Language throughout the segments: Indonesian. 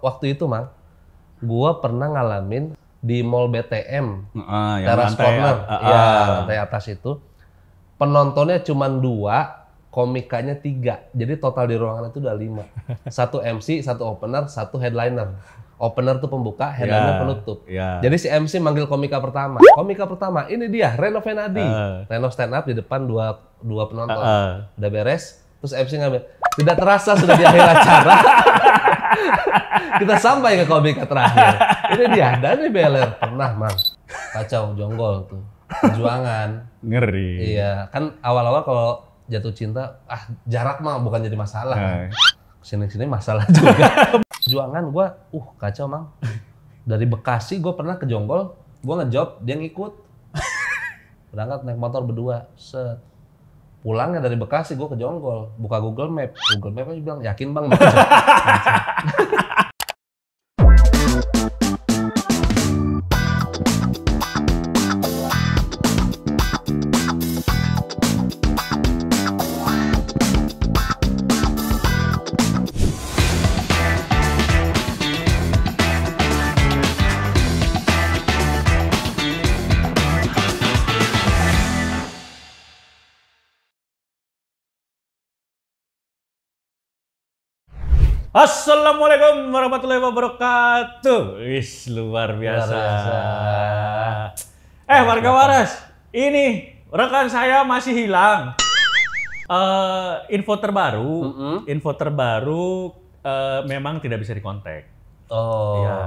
Waktu itu, Mang, gua pernah ngalamin di Mall BTM, Ah, yang teras lantai corner, ah, ah, ya lantai atas itu. Penontonnya cuma dua, komikanya tiga. Jadi total di ruangan itu udah lima. Satu MC, satu opener, satu headliner. Opener tuh pembuka, headliner Ya, penutup. ya. Jadi si MC manggil komika pertama. Komika pertama, ini dia Reno Venadi. Ah. Reno stand up di depan dua dua penonton. Ah. Udah beres, terus MC ngambil. Tidak terasa sudah di akhir acara. Kita sampai ke komika terakhir. Ini dia Dani Beler pernah, Mang. Kacau jonggol tuh. Perjuangan. Ngeri. Iya, kan awal-awal kalau jatuh cinta, ah jarak mah bukan jadi masalah. Nah, Sini-sini masalah juga. Perjuangan gua, uh kacau mang. Dari Bekasi gua pernah ke Jonggol, gua ngejob, dia ngikut. Berangkat naik motor berdua, set. Pulangnya dari Bekasi gua ke Jonggol, buka Google Map. Google Map aja bilang, yakin bang Assalamualaikum warahmatullahi wabarakatuh. Wis luar biasa. biasa. Eh warga waras, ini rekan saya masih hilang. Eh, info terbaru, Mm-mm. info terbaru eh, memang tidak bisa dikontak. Oh, Ya,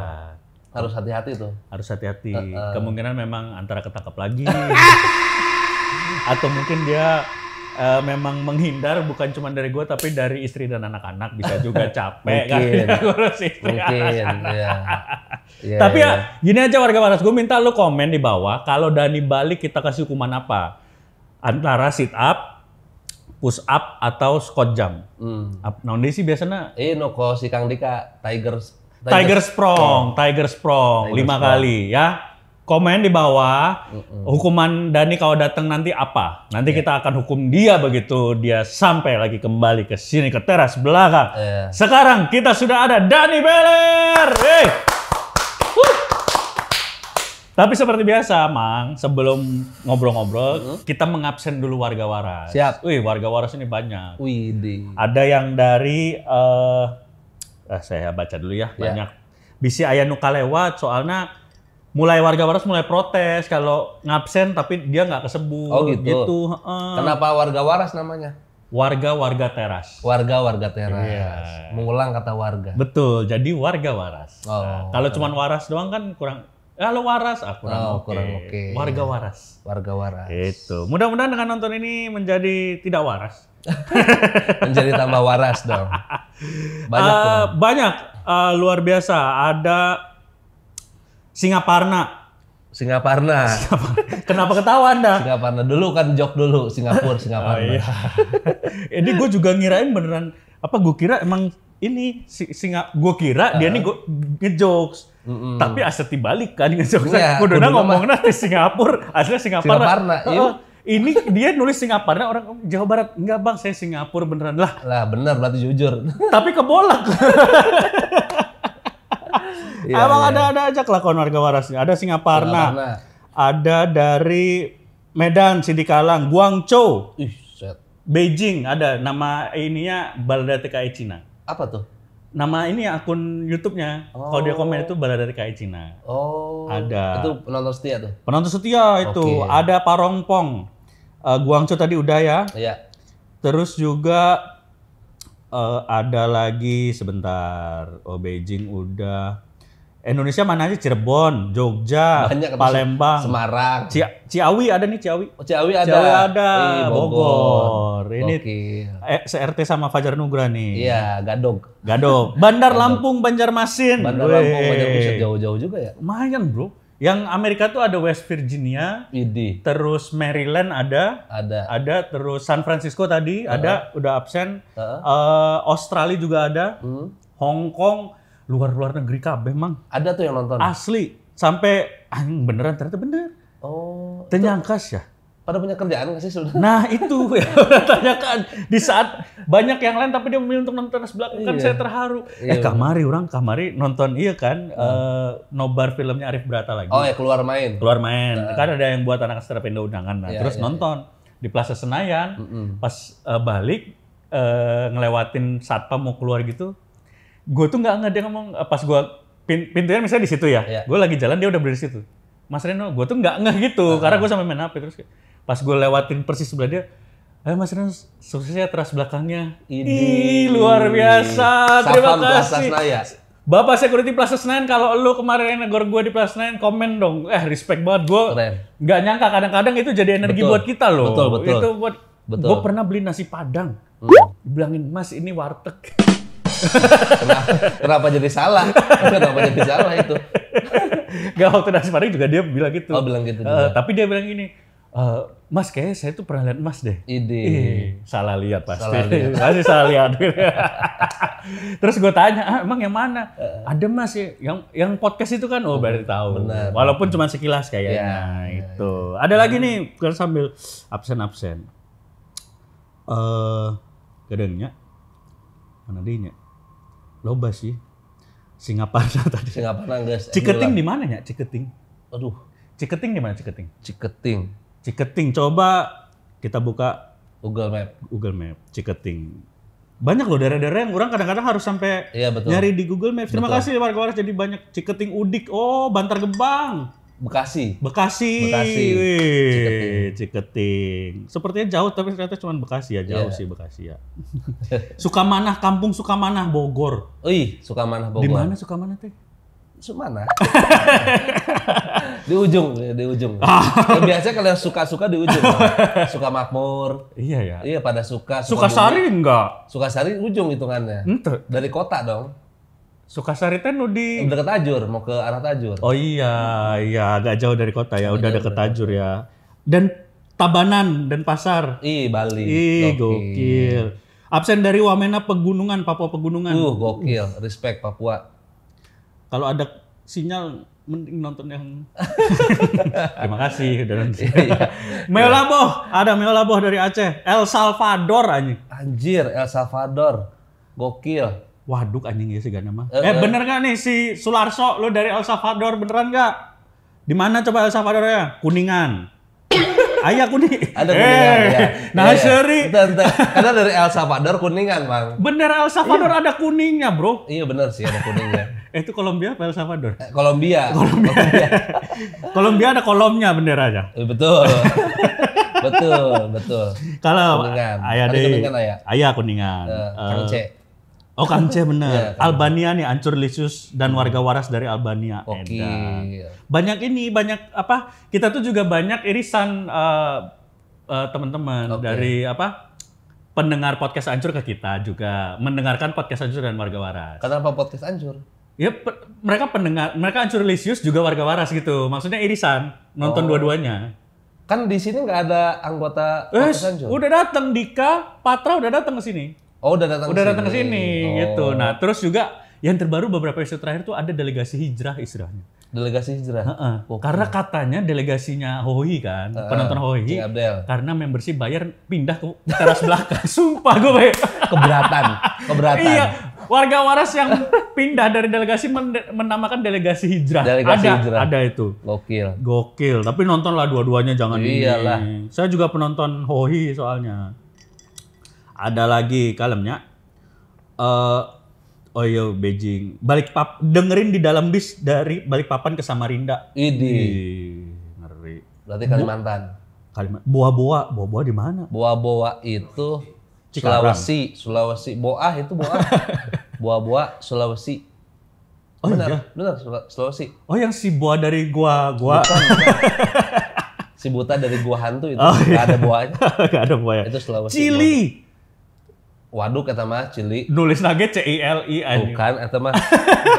harus hati-hati tuh. harus hati-hati. Kemungkinan memang antara ketangkap lagi, atau mungkin dia eh, memang menghindar bukan cuma dari gue tapi dari istri dan anak-anak bisa juga capek kan Mungkin. ngurus istri Mungkin, anak-anak. ya. Iya, Tapi iya. ya gini aja warga waras, gue minta lu komen di bawah kalau Dani balik kita kasih hukuman apa? Antara sit up, push up atau squat jump. Hmm. Nah, ini sih biasanya Eh, Noko si Kang Dika, Tigers. Tiger Sprong, Tiger Sprong, Tiger lima Sprong. kali ya. Komen di bawah, hukuman Dani kalau datang nanti apa? Nanti Iya. kita akan hukum dia begitu dia sampai lagi kembali ke sini ke teras belakang. Iya. Sekarang kita sudah ada Dani Beler. Hey. Tapi seperti biasa, Mang, sebelum ngobrol-ngobrol, kita mengabsen dulu warga waras. Siap. Wih, warga waras ini banyak. Widih. Ada yang dari eh eh, saya baca dulu ya, banyak. Bisi aya nu kalewat soalnya mulai warga waras mulai protes kalau ngabsen tapi dia nggak kesebut Oh, gitu. heeh. Kenapa warga waras namanya? Warga-warga teras. Warga warga teras. Iya. Mengulang kata warga. Betul, jadi warga waras. Oh. Nah, kalau cuman waras doang kan kurang kalau waras ah kurang Oh, oke. kurang oke. Warga waras. Warga waras. Itu. Mudah-mudahan dengan nonton ini menjadi tidak waras. Menjadi tambah waras dong. Banyak tuh. banyak Eh, luar biasa. Ada Singaparna. Singaparna. Kenapa ketawa Anda? Singaparna dulu kan jok dulu Singapura, Singaparna. Oh, iya. Ini gue juga ngirain beneran apa gue kira emang ini si, singa gue kira dia nih gue ngejokes. Mm-mm. Tapi aset dibalik kan ngejokes. Iya, Kudu kuduna ngomong nanti Singapura, aslinya Singaparna. Singaparna, iya. Heeh. ini dia nulis Singaparna orang Jawa Barat. Enggak bang, saya Singapura beneran lah. Lah bener berarti jujur. Tapi kebolak. Iya, Emang iya. ada ada aja kelakuan warga warasnya. Ada Singaparna, Singaparna. ada dari Medan, Sidikalang, Guangzhou, Ih, set. Beijing ada nama ininya Balada TKI Cina. Apa tuh? Nama ini akun YouTube-nya. Kalau dia komen itu Balada TKI Cina. Oh. Ada. Itu penonton setia tuh. Penonton setia itu Oke. ada Parongpong. Eh, Guangzhou tadi udah ya. Iya. Terus juga eh, ada lagi sebentar. Oh Beijing udah. Indonesia mana aja? Cirebon, Jogja, Banyak Palembang, Semarang. Cia- Ciawi ada nih Ciawi. Oh, Ciawi ada. Ciawi ada, Ih, Bogor. Ini eh, CRT sama Fajar Nugra nih. Iya, Gadog. Gado. Bandar Lampung, Banjarmasin. Bandar Weh. Lampung, Banjarmasin jauh-jauh juga ya. Lumayan bro. Yang Amerika tuh ada West Virginia, Idi. terus Maryland ada, Ada. ada terus San Francisco tadi ada, udah absen. Heeh. Eh, Australia juga ada, Hmm. Hong Kong, luar-luar negeri kabeh mang. Ada tuh yang nonton. Asli sampai anjing beneran ternyata bener. Oh. Tenyangkas ya. Pada punya kerjaan nggak sih sudah? Nah itu ya tanyakan di saat banyak yang lain tapi dia memilih untuk nonton sebelah kan Iya. saya terharu. Iya, eh kamari orang kamari nonton iya kan eh, nobar filmnya Arif Brata lagi. Oh ya keluar main. Keluar main. Kan ada yang buat anak setara pindah undangan. Nah, Iya, terus iya, nonton di Plaza Senayan. Mm-mm. Pas eh, balik eh, ngelewatin satpam mau keluar gitu. Gue tuh nggak nggak dia ngomong eh, pas gue pin, pintunya misalnya di situ ya. Iya. Gue lagi jalan dia udah berdiri di situ. Mas Reno, gue tuh nggak nggak gitu karena gue sampai main HP terus pas gue lewatin persis sebelah dia, Ayo Mas Reno, sukses ya teras belakangnya. Idih. Ih, luar biasa. Terima kasih. Senayan. Bapak security Plaza Senayan, kalau lu kemarin negor gue di Plaza Senayan, komen dong. Eh, respect banget. Gue nggak nyangka kadang-kadang itu jadi energi Betul. buat kita loh. Betul, betul. Itu buat Betul. gue pernah beli nasi padang. Hmm. Dibilangin, Mas ini warteg. Kenapa, kenapa jadi salah? Kenapa jadi salah itu? Gak waktu nasi padang juga dia bilang gitu. Oh bilang gitu juga. tapi dia bilang gini, "Eh, Mas kayaknya saya tuh pernah lihat Mas deh. Ide. Ih, salah lihat pasti. Salah lihat. Pasti salah lihat. Terus gue tanya, ah, emang yang mana? Ada mas ya, yang yang podcast itu kan, oh berarti tahu. benar. Walaupun cuma sekilas kayaknya. Ya, itu. Ada lagi nih, kan sambil absen absen. Eh, gedengnya mana dia Loba sih. Singaparna tadi. Singapura guys. Ciketing di mana ya? Ciketing. Aduh, Ciketing di mana Ciketing? Ciketing. Ciketing. Coba kita buka Google Map. Google Map, Ciketing. Banyak loh daerah-daerah yang orang kadang-kadang harus sampai Iya betul. nyari di Google Maps. Terima Betul. kasih warga waras jadi banyak Ciketing Udik. Oh, Bantar Gebang. Bekasi. Bekasi. Bekasi. Wih, Ciketing. Ciketing. Sepertinya jauh tapi ternyata cuma Bekasi ya. Jauh Iya. sih Bekasi ya. Sukamanah, Kampung Sukamanah, Bogor. Ih, Sukamanah Bogor. Di mana Sukamanah teh? Sumana. di ujung, di ujung. Ah. Ya, biasanya kalau suka-suka di ujung. Suka makmur. Iya ya. Iya pada suka. Sukasari enggak? bumi. Sukasari ujung hitungannya. Ente. Dari kota dong. Sukasari teh nu di Dekat Tajur, mau ke arah Tajur. Oh iya, iya agak jauh dari kota ya, udah deket Tajur ya. Dan Tabanan dan Pasar. Ih, Bali. Ih, gokil. Absen dari Wamena Pegunungan, Papua Pegunungan. Uh, gokil. Respect Papua. Kalau ada sinyal mending nonton yang Terima kasih udah nonton. Iya. Meolaboh, ada Meolaboh dari Aceh. El Salvador anjing. Anjir, El Salvador. Gokil. Waduk anjing ya sih gak nama. Eh, Eh, eh. bener gak nih si Sularso lu dari El Salvador beneran gak? Di mana coba El Salvador ya? Kuningan. Ayah kuning. Ada kuningan Eh, ya. Nah, Iya, iya. seri. Bentar, bentar. Karena dari El Salvador kuningan, Bang. Bener El Salvador ada kuningnya, Bro. Iya bener sih ada kuningnya. Eh, itu Kolombia apa El Salvador? Eh, Kolombia. Kolombia. Kolombia ada kolomnya bener aja. Eh, betul. betul, betul. Kalau ayah Ada deh. kuningan, ayah? Ayah kuningan. Eh, Eh, Kang C. Oh Kang C Iya, bener. C. Albania nih ancur Lisius dan warga waras dari Albania. Edan. Gokil. Banyak ini banyak apa? Kita tuh juga banyak irisan eh, eh, teman-teman Oke. dari apa? Pendengar podcast ancur ke kita juga mendengarkan podcast ancur dan warga waras. Kenapa podcast hancur? Ya pe- mereka pendengar, mereka ancur Lisius juga warga waras gitu. Maksudnya irisan nonton Oh. dua-duanya. Kan di sini nggak ada anggota Eh, podcast udah datang Dika, Patra udah datang ke sini. Oh, udah datang Udah datang ke sini Oh. gitu. Nah, terus juga yang terbaru beberapa episode terakhir tuh ada delegasi hijrah istilahnya. delegasi hijrah. Heeh. Oke. Karena katanya delegasinya Hoi kan, penonton Hoi. Cing Abdel. Karena membership bayar pindah ke teras belakang. Sumpah gue bayar. Keberatan. Keberatan. iya, warga waras yang pindah dari delegasi men- menamakan delegasi hijrah. Delegasi ada, hijrah. ada itu. Gokil. Gokil, tapi nontonlah dua-duanya jangan Iyalah. ini. Saya juga penonton Hoi soalnya. Ada lagi kalemnya. Eh oh iya Beijing. Balik pap dengerin di dalam bis dari Balikpapan ke Samarinda. Idi. Ngeri. Berarti Kalimantan. Kalimat boa-boa, boa-boa di mana? Boa-boa itu Cikarang. Sulawesi, Sulawesi. Boah itu boah. Boa-boa Sulawesi. Oh benar, iya. benar Sula- Sulawesi. Oh yang si boa dari gua gua Bukan, bukan. si buta dari gua hantu itu Oh, iya. ada boanya. Gak ada boa ya. Itu Sulawesi. Cili. Waduh kata mah Cili. Nulis nage C I L I anjing. Bukan eta mah.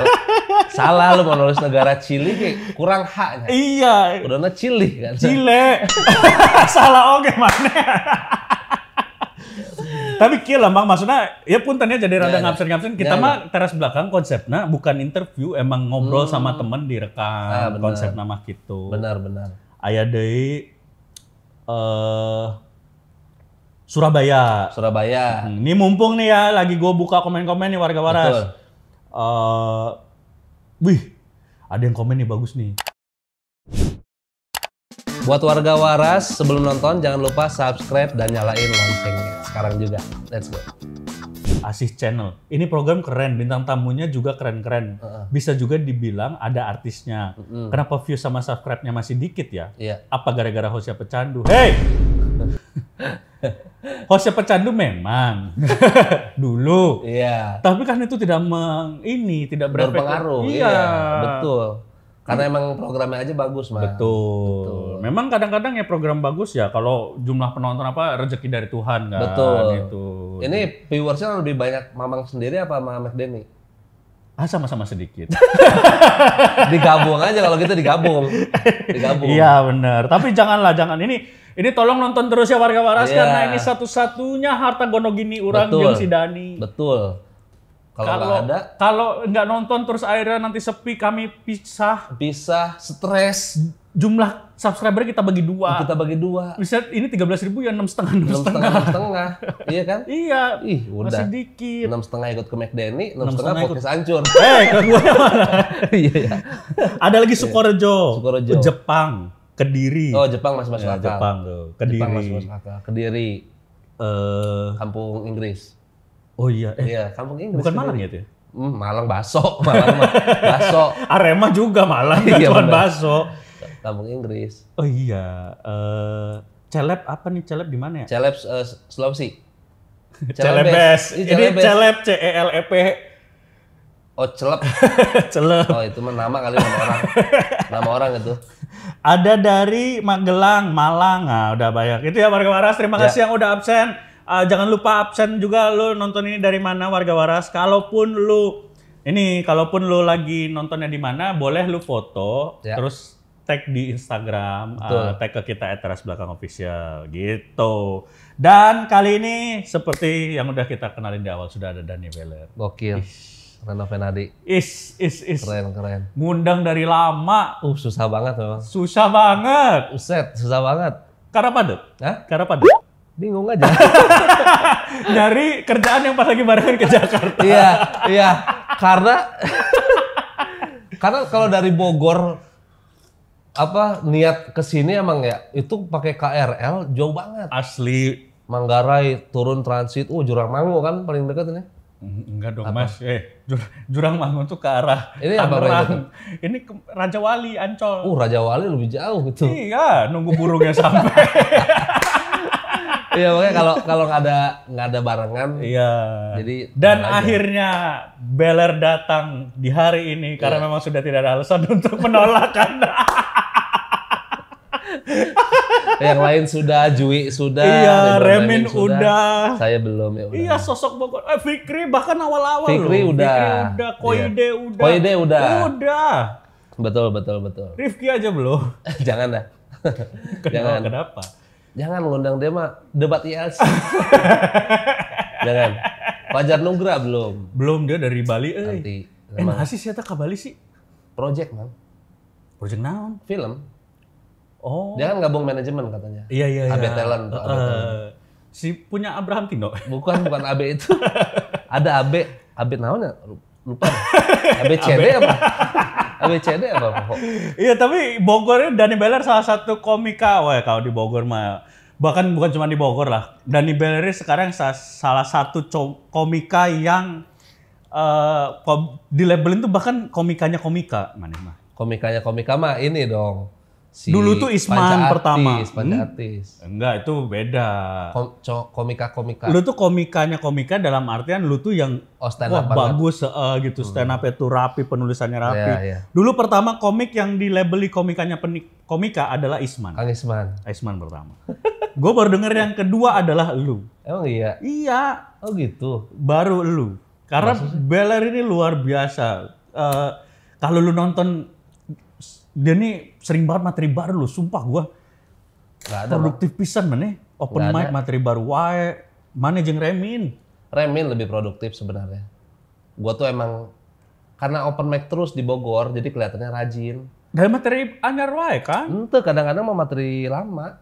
Salah lu mau nulis negara Chili kayak kurang haknya. Iya. Udahnya Chili kan. Chile. Salah oke mana. Tapi kill lah bang, maksudnya ya pun tanya jadi rada Ya, ya. ngabsen-ngabsen. Kita Ya, mah teras belakang konsepnya bukan interview, emang ngobrol sama temen direkam Ah, konsep nama gitu. Benar benar. Aya deui eh Surabaya. Surabaya. Hmm, Ini mumpung nih ya, lagi gue buka komen-komen nih warga waras. Betul. Eh, wih, ada yang komen nih bagus nih. Buat warga waras, sebelum nonton jangan lupa subscribe dan nyalain loncengnya. Sekarang juga. Let's go. Asih Channel. Ini program keren, bintang tamunya juga keren-keren. Heeh. Bisa juga dibilang ada artisnya. Mm-mm. Kenapa view sama subscribe-nya masih dikit ya? Iya. Apa gara-gara hostnya pecandu? Hey! hostnya pecandu memang. Dulu. Iya. Tapi kan itu tidak meng, ini tidak. Berpengaruh. Iya. Iya. Betul. Karena emang programnya aja bagus, Mas. Betul. Betul. Memang kadang-kadang ya program bagus ya kalau jumlah penonton apa rezeki dari Tuhan kan. Betul. Gitu. Ini viewersnya lebih banyak Mamang sendiri apa Mas Denny? Ah sama-sama sedikit. Digabung aja kalau gitu digabung. Digabung. Iya benar. Tapi janganlah jangan ini ini tolong nonton terus ya warga waras Iya. karena ini satu-satunya harta gonogini orang Betul. yang si Dani. Betul. Kalau nggak ada, kalau nggak nonton terus akhirnya nanti sepi kami pisah. bisa stres. Jumlah subscriber kita bagi dua. Kita bagi dua. Bisa ini 13.000 ribu ya enam setengah enam setengah. enam setengah. Iya kan? Iya. Ih, Masih udah. dikit. Enam setengah ikut ke McDenny, enam setengah podcast hancur. Eh, ke gue mana? Iya, iya. Ada lagi Sukorejo, Sukorejo. Jepang, Kediri. Oh, Jepang masih masuk Ya, akal. Jepang tuh, Kediri. Jepang masih masuk akal. Kediri, Eh, kampung Inggris. oh iya, eh, Iya, kampung Inggris. bukan. Malang ya tuh? Hmm, Malang baso, Malang baso. Arema juga Malang, Iya, cuma benar. baso. Kampung Inggris. Oh iya, eh celeb apa nih celeb di mana ya? Celeb eh, Sulawesi. Celebes. Ini celeb C E L E P. Oh, celeb. celeb. Oh, itu mah nama kali nama orang. Nama orang itu. Ada dari Magelang, Malang. Nah, udah banyak. Itu ya warga waras. Terima Ya. kasih yang udah absen. Ah, jangan lupa absen juga lu nonton ini dari mana warga waras. Kalaupun lu ini kalaupun lu lagi nontonnya di mana, boleh lu foto Ya. terus tag di Instagram, Betul. ah, tag ke kita @teras belakang official gitu. Dan kali ini seperti yang udah kita kenalin di awal sudah ada Dani Weller. Gokil. Reno Venadi. Is is is Keren, keren. ngundang dari lama. Uh, susah banget memang. Susah banget. Uset, susah banget. Karena padet. Hah? Karena padet. Bingung aja. Nyari kerjaan yang pas lagi barengan ke Jakarta. iya, iya. Karena karena kalau dari Bogor apa niat ke sini emang ya itu pakai KRL jauh banget. Asli. Manggarai turun transit, uh Jurang Mangu kan paling dekat ini. Enggak dong mas. Eh, Jur- Jurang Mangun tuh ke arah Ini apa Tangerang. Ini ke Raja Wali, Ancol. Uh Raja Wali lebih jauh gitu. Iya, nunggu burungnya sampai. Iya makanya kalau kalau nggak ada nggak ada barengan, iya. jadi Dan aja. akhirnya Beller datang di hari ini karena Iya. memang sudah tidak ada alasan untuk penolakan. yang lain sudah, Jui sudah, iya, Remin Kamil udah. saya belum ya udah. Iya, sosok Bogor. Eh, Fikri bahkan awal-awal Fikri loh. udah. Fikri udah, Koide udah. Koide udah. Udah. Betul betul betul. Rifki aja belum. Jangan dah. Jangan. Kenapa? Jangan ngundang dia mah debat IELTS. Jangan. Fajar Nugra belum. Belum dia dari Bali. Eh, Nanti eh masih sih ke Bali sih? project man. Project naon? Film. Oh. Dia kan gabung manajemen katanya. Iya iya iya. AB Talent, tuh, AB Eh, Talent. si punya Abraham Tino. Bukan bukan AB itu. Ada AB, AB naon ya? Lupa. ABCD apa? ABCD apa? Iya tapi Bogor ini Dani Beller salah satu komika, wah kalau di Bogor mah bahkan bukan cuma di Bogor lah. Dani Beller sekarang sa- salah satu komika yang eh kom- di labelin tuh bahkan komikanya komika mana mah. Komikanya komika mah ini dong. Si Dulu tuh Isman Panca pertama. Atis, Panca Atis. Enggak, itu beda. Kom- co- komika-komika. Lu tuh komikanya komika dalam artian lu tuh yang Oh, stand wah up banget. bagus eh, gitu stand up itu rapi, penulisannya rapi. Iya, iya. Dulu pertama komik yang dilabeli komikanya peni- komika adalah Isman. Kang Isman. Isman pertama. Gue baru denger yang kedua adalah lu. Emang iya? Iya, Oh gitu. baru lu. Karena Beller ini luar biasa. Eh, kalau lu nonton dia nih sering banget materi baru lu, sumpah gua Gak ada. Produktif pisan mana open Nggak mic materi baru wae mana jeung Remin Remin lebih produktif sebenarnya. Gua tuh emang karena open mic terus di Bogor, jadi kelihatannya rajin. dari materi anyar wae kan Ente kadang-kadang mau materi lama.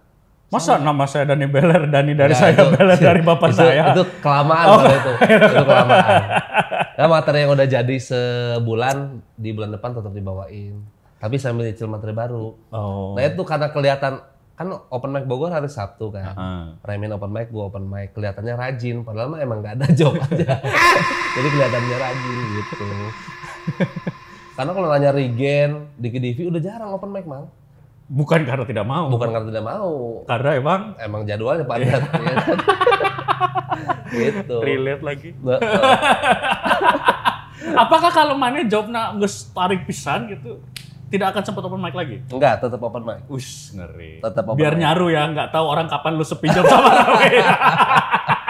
Masa nama saya Dani Beller, Dani dari saya, itu- Beller dari bapak itu, saya. Itu kelamaan Oh. kalau itu. Itu kelamaan. Nah, materi yang udah jadi sebulan di bulan depan tetap dibawain. Tapi sambil nyicil materi baru. Oh. Nah itu karena kelihatan kan open mic Bogor hari Sabtu kan. Heeh. Remin open mic, gua open mic. Kelihatannya rajin, padahal mah emang nggak ada job aja. Jadi kelihatannya rajin gitu. karena kalau nanya regen, di KDV udah jarang open mic, Mang. Bukan karena tidak mau. Bukan karena tidak mau, Karena emang emang jadwalnya padat. ya kan? gitu. relate lagi. Nah, Apakah kalau mana jobna geus tarik pisan gitu, tidak akan sempat open mic lagi? enggak, tetap open mic. Ush, ngeri. Tetap open Biar mic. nyaru ya, nggak tahu orang kapan lu sepi job sama.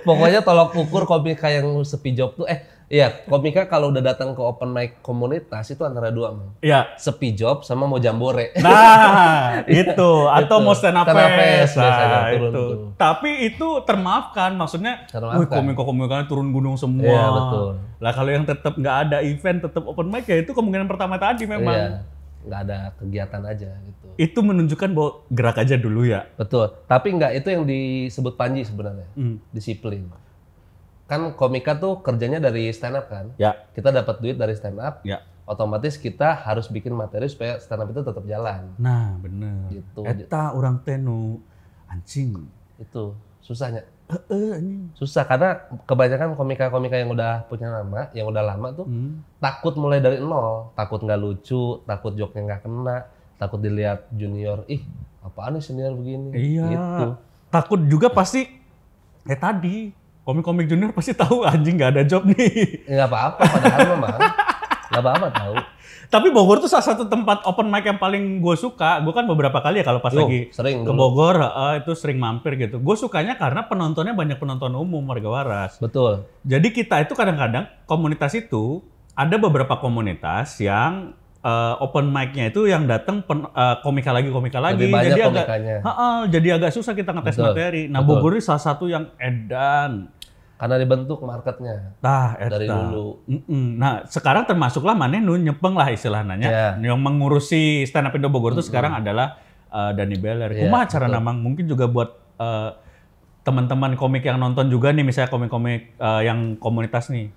Pokoknya tolok ukur komika yang sepi job tuh, eh iya komika kalau udah datang ke open mic komunitas itu antara dua, Mang. ya, Sepi job sama mau jambore. Nah, itu atau Itu. mau stand up fest. Nah, turun itu. tuh. Tapi itu termaafkan, maksudnya, Termaafkan. wih komika-komikanya turun gunung semua. Iya, betul. Lah kalau yang tetap nggak ada event, tetap open mic ya itu kemungkinan pertama tadi memang. Iya, nggak ada kegiatan aja gitu. Itu menunjukkan bahwa gerak aja dulu ya. Betul. Tapi nggak itu yang disebut Panji sebenarnya. Hmm. Disiplin. Kan komika tuh kerjanya dari stand up kan. Ya, Kita dapat duit dari stand up. ya. Otomatis kita harus bikin materi supaya stand up itu tetap jalan. Nah, bener. Gitu. Eta orang tenu anjing. Itu susahnya. Susah karena kebanyakan komika-komika yang udah punya nama, yang udah lama tuh Hmm. takut mulai dari nol. Takut nggak lucu, takut joknya nggak kena, takut dilihat junior, ih apaan nih senior begini. Iya. Gitu. Takut juga pasti kayak tadi komik-komik junior pasti tahu anjing nggak ada job nih. Nggak apa-apa padahal memang. Nggak apa-apa tahu. Tapi Bogor tuh salah satu tempat open mic yang paling gue suka. Gue kan beberapa kali ya kalau pas Yo, lagi sering ke. Bogor eh, itu sering mampir gitu. Gue sukanya karena penontonnya banyak penonton umum warga waras. Betul. Jadi kita itu kadang-kadang komunitas itu ada beberapa komunitas yang eh, open mic-nya itu yang datang pen- eh, komika lagi komika lagi. Lebih banyak jadi agak komikanya. Ha-ha, jadi agak susah kita ngetes Betul, materi. Nah, betul. Bogor ini salah satu yang edan. Karena dibentuk marketnya. Eta. Dari dulu. Nah, sekarang termasuklah mana nu nyepeng lah istilahnya. Iya. Yang mengurusi stand up Indo Bogor itu sekarang adalah uh, Dani Beller. Iya, Kumaha cara namang mungkin juga buat uh, teman-teman komik yang nonton juga nih misalnya komik-komik uh, yang komunitas nih.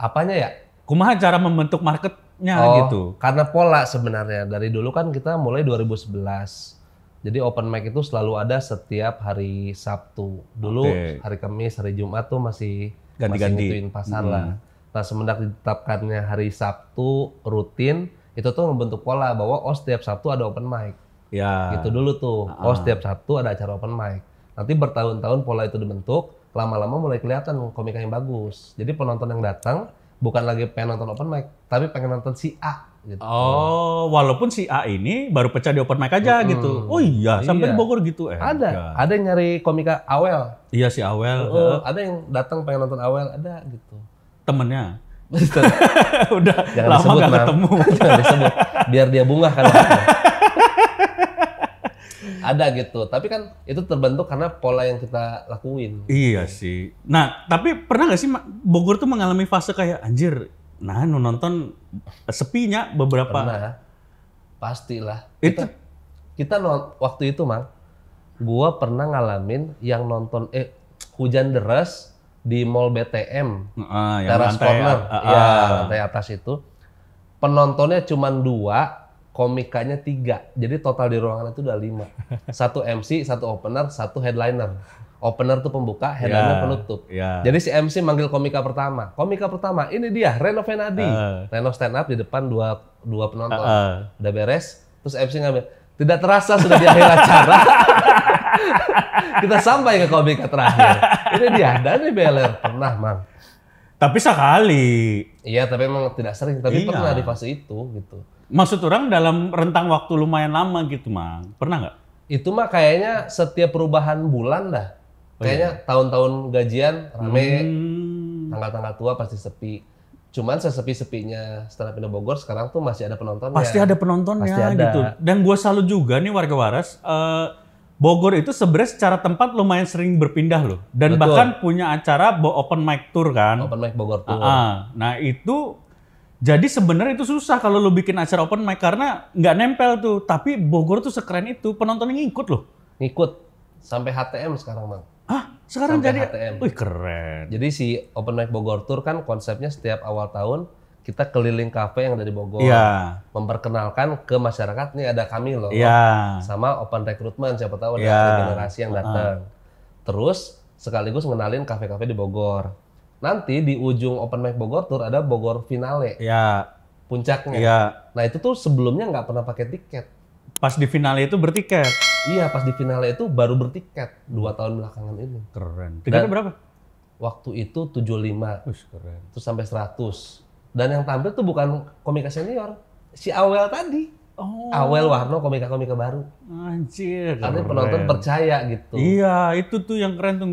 Apanya ya? Kumaha cara membentuk marketnya oh, gitu. karena pola sebenarnya. Dari dulu kan kita mulai 2011. Jadi open mic itu selalu ada setiap hari Sabtu. Dulu Oke. hari Kamis, hari Jumat tuh masih Ganti-ganti. masih pasar Hmm. lah. Nah semenjak ditetapkannya hari Sabtu rutin, itu tuh membentuk pola bahwa oh setiap Sabtu ada open mic. Ya. Gitu dulu tuh. Ah. Oh setiap Sabtu ada acara open mic. Nanti bertahun-tahun pola itu dibentuk, lama-lama mulai kelihatan komika yang bagus. Jadi penonton yang datang bukan lagi pengen nonton open mic, tapi pengen nonton si A. Gitu. Oh, walaupun si A ini baru pecah di open mic aja Mm-mm. gitu. Oh iya, sampai Iya. di Bogor gitu eh. Ada, ada yang nyari komika Awel. Iya si Awel, Oh, ada yang datang pengen nonton Awel, ada gitu. temennya. Udah Jangan lama disebut, gak Mam. ketemu. Jangan disebut, biar dia bunga kan. ada gitu, tapi kan itu terbentuk karena pola yang kita lakuin. Iya sih. Nah, tapi pernah nggak sih Bogor tuh mengalami fase kayak anjir, nah nu nonton sepinya beberapa. Pernah, pastilah. Itu Kita, kita waktu itu mang, gua pernah ngalamin yang nonton eh hujan deras di mall BTM yang teras corner, ah, ah, ya lantai atas itu. Penontonnya cuma dua, komikanya tiga. Jadi total di ruangan itu udah lima. Satu MC, satu opener, satu headliner. Opener tuh pembuka, headliner Ya, penutup. Ya. Jadi si MC manggil komika pertama. Komika pertama, ini dia Reno Venadi. Ah. Reno stand up di depan dua dua penonton. Ah. Udah beres, terus MC ngambil. Tidak terasa sudah di akhir acara. Kita sampai ke komika terakhir. Ini dia, Dani Beller. Pernah, Mang. Tapi sekali. Iya, tapi emang tidak sering. Tapi Iya. pernah di fase itu, gitu. Maksud orang dalam rentang waktu lumayan lama gitu, Mang. Pernah nggak? Itu mah kayaknya setiap perubahan bulan dah. Kayaknya tahun-tahun gajian rame, Hmm. tanggal-tanggal tua pasti sepi. Cuman sesepi-sepinya stand up Indo Bogor sekarang tuh masih ada penontonnya. Pasti ada penontonnya Pasti ada. gitu. Dan gue salut juga nih warga waras. eh, Bogor itu sebenarnya secara tempat lumayan sering berpindah loh. Dan Betul. bahkan punya acara bo- open mic tour kan. Open mic Bogor tuh. Ah, ah. Nah itu Jadi sebenarnya itu susah kalau lu bikin acara open mic karena nggak nempel tuh. Tapi Bogor tuh sekeren itu, penontonnya ngikut loh. Ngikut sampai HTM sekarang bang. Ah, sekarang jadi HTM. Wih, keren. Jadi si Open Mic Bogor Tour kan konsepnya setiap awal tahun kita keliling kafe yang ada di Bogor. Iya. Memperkenalkan ke masyarakat nih ada kami loh. Iya. Sama open recruitment siapa tahu ada Iya. generasi yang datang. Terus sekaligus ngenalin kafe-kafe di Bogor. Nanti di ujung Open Mic Bogor Tour ada Bogor Finale, Iya. puncaknya. Iya. Nah itu tuh sebelumnya nggak pernah pakai tiket. Pas di finale itu bertiket. Iya pas di finale itu baru bertiket dua tahun belakangan ini. Keren. Tiketnya berapa? Waktu itu 75, Wih, keren. terus sampai 100. Dan yang tampil tuh bukan komika senior, si Awel tadi. Oh, Awel Warno komika-komika baru. anjir. Karena penonton percaya gitu. Iya, itu tuh yang keren tuh.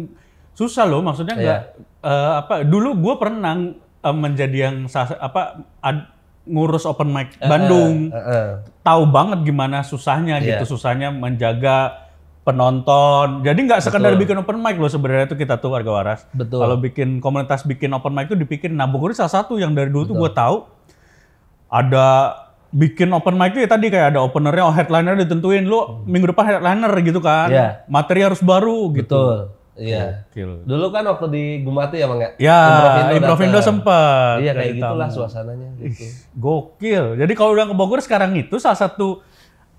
Susah loh, maksudnya Iya. nggak eh, apa? Dulu gue pernah eh, menjadi yang apa ad- ngurus open mic Bandung. Eh, eh. Tahu banget gimana susahnya Iya. gitu, susahnya menjaga penonton. Jadi nggak sekedar Betul. bikin open mic loh sebenarnya tuh kita tuh warga waras. Betul. Kalau bikin komunitas bikin open mic tuh dipikir. Nah, Bogor salah satu yang dari dulu tuh gue tahu ada bikin open mic tuh ya tadi kayak ada openernya, oh headliner ditentuin lu minggu depan headliner gitu kan. Iya. Materi harus baru gitu. Betul. Iya. Gokil. Dulu kan waktu di Gumati ya Bang ya? Ya, Improvindo sempat. Iya kayak gitulah tamu. suasananya gitu. Gokil. Jadi kalau udah ke Bogor sekarang itu salah satu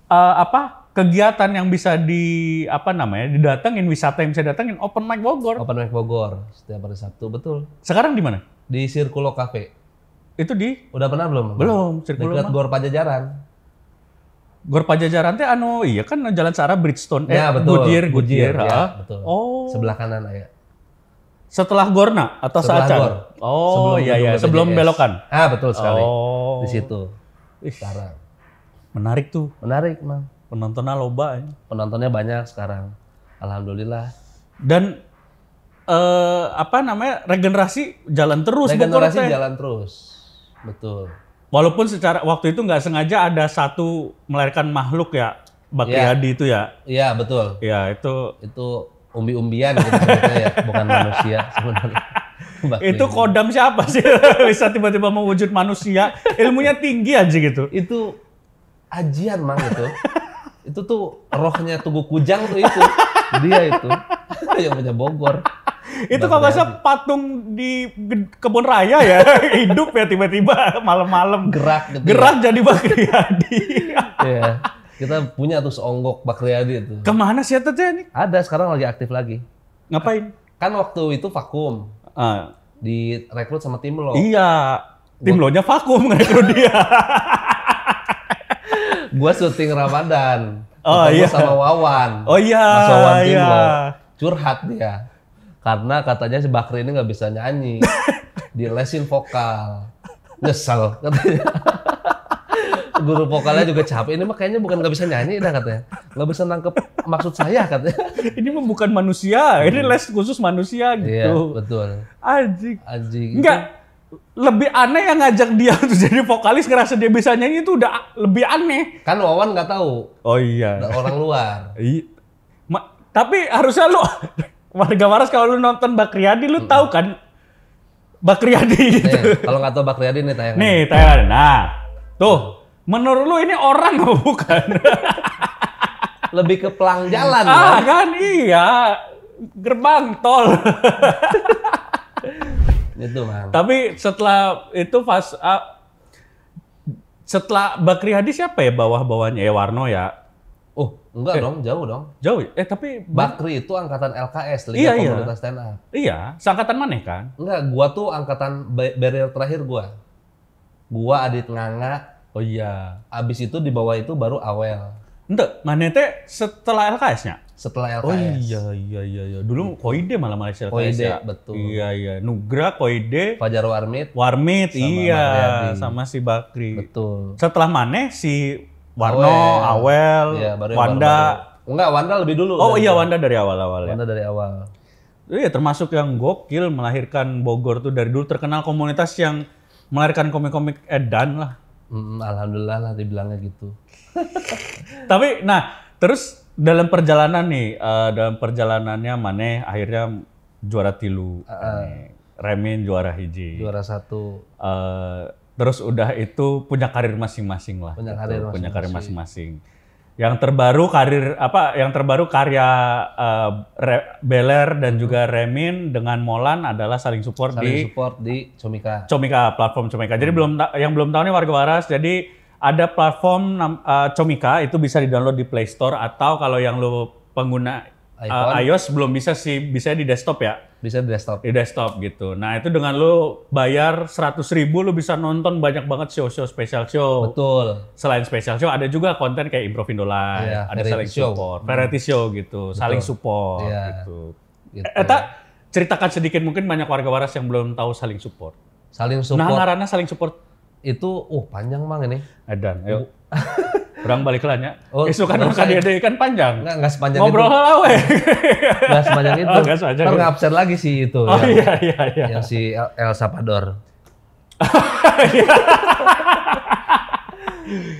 eh, apa kegiatan yang bisa di apa namanya didatengin wisata yang bisa datengin open mic Bogor. Open Mic Bogor setiap hari Sabtu, betul. Sekarang di mana? Di Circulo Cafe. Itu di Udah pernah belum? belum Circulo Dekat. Gor Pajajaran. Gor Pajajaran teh anu iya kan jalan searah Bridgestone eh Ya, betul. Goodyear Goodyear, Goodyear, ya, betul. Oh. Sebelah kanan ya. Setelah Gorna atau Setelah Saacan? Gor. Oh Sebelum iya iya sebelum belokan. Ah, betul sekali. Oh. Di situ. Ih. Sekarang. Menarik tuh. Menarik, Mang. Penontonnya loba ya. Penontonnya banyak sekarang. Alhamdulillah. Dan eh apa namanya regenerasi jalan terus Regenerasi jalan terus. Betul. Walaupun secara waktu itu nggak sengaja ada satu melahirkan makhluk ya, Bakriadi itu ya. Iya, betul. Ya itu Itu umbi-umbian gitu ya, bukan manusia sebenarnya. Itu kodam siapa sih bisa tiba-tiba mewujud manusia? Ilmunya tinggi aja gitu. itu ajian mang itu. itu tuh rohnya Tugu Kujang tuh itu. Dia itu yang punya Bogor. Itu kalau nggak salah patung di kebun raya ya, hidup ya tiba-tiba malam-malam Gerak gitu. gerak jadi Bakriadi. Iya. Kita punya tuh seonggok Bakriadi itu. Ke mana sih itu nih? Ada sekarang lagi aktif lagi. Ngapain? Kan waktu itu vakum Ah, direkrut sama tim lo. Iya, tim lo nya vakum ngerekrut dia. Gua syuting Ramadan. Oh, Ketemu iya. sama Wawan. Oh iya, Mas Wawan tim iya. lo. Curhat dia. Karena katanya si Bakri ini nggak bisa nyanyi. Dilesin vokal. Nyesel katanya. Guru vokalnya juga capek. Ini mah kayaknya bukan nggak bisa nyanyi dah katanya. Nggak bisa nangkep maksud saya katanya. Ini mah bukan manusia, ini les khusus manusia Iya, gitu. betul. Anjing. Anjing. Enggak, lebih aneh yang ngajak dia untuk jadi vokalis ngerasa dia bisa nyanyi itu udah lebih aneh. Kan Wawan nggak tahu. Oh iya. Orang luar. Iya. Ma- tapi harusnya lu warga waras kalau lu nonton Bakriadi lu tahu kan Bakriadi gitu. Nih, kalau nggak tahu Bakriadi nih tayangan. Nih, Taiwan. Nah, tuh. Menurut lu ini orang apa bukan? Lebih ke pelang jalan ah, kan? kan iya. Gerbang tol. Itu mang. Tapi setelah itu pas ah, setelah Bakri Hadi siapa ya bawah-bawahnya? Ya Warno ya. Oh, enggak dong, jauh dong. Jauh? Eh tapi Bakri itu angkatan LKS, Iya, Liga iya. Komunitas Stand Up. iya, seangkatan mana kan? Enggak, gua tuh angkatan ba- barrier terakhir gua. Gua Adit Nganga, Oh iya. abis itu di bawah itu baru Awel. Ente, mana teh setelah LKS-nya? Setelah LKS. Oh iya iya iya iya. Dulu Koide malah Malaysia LKS Koide, ya. betul. Iya iya. Nugra, Koide, Fajar Warmit, Warmit, Sama iya, Bakriadi. sama si Bakri. betul. Setelah mana si Warno, Awel. Awel, Iya, baru Wanda. baru-baru. Enggak, Wanda lebih dulu. Oh iya. Wanda dari awal-awal ya. Wanda dari awal. Iya termasuk yang gokil melahirkan Bogor tuh dari dulu terkenal komunitas yang melahirkan komik-komik edan lah. Hmm, Alhamdulillah lah dibilangnya gitu. Tapi nah terus dalam perjalanan nih eh, dalam perjalanannya Mane akhirnya juara tilu, Remin juara hiji. Juara satu. Eh, Terus udah itu punya karir masing-masing lah. Punya gitu. karir Punya karir masing-masing. Yang terbaru karir apa? Yang terbaru karya Re- Beler dan juga Remin dengan Molan adalah saling support saling di support di Comika. Comika, platform Comika. Jadi belum ta- yang belum tahu nih warga waras, jadi ada platform eh, Comika itu bisa di-download di Play Store atau kalau yang lu pengguna eh, iPhone. iOS belum bisa sih bisa di desktop ya, Bisa di desktop. di desktop gitu. Nah, itu dengan lu bayar 100.000 ribu lu bisa nonton banyak banget show-show special show. Betul. Selain special show ada juga konten kayak Improvindo Live, Iya, ada saling show. support, variety show gitu, saling support Iya. gitu. Gitu. Eh, Eta ceritakan sedikit mungkin banyak warga waras yang belum tahu saling support. Saling Nah, support ngaranna saling support itu uh panjang Mang ini. Edan, ayo. Orang balik lah nya. Oh, Isu kan nggak dia dia kan panjang. Enggak enggak sepanjang Ngobrol itu. lah we. Enggak sepanjang itu. Oh, nggak sepanjang Ntar itu. ngabsen lagi sih itu. Oh yang, iya iya iya. yang si El, El Salvador.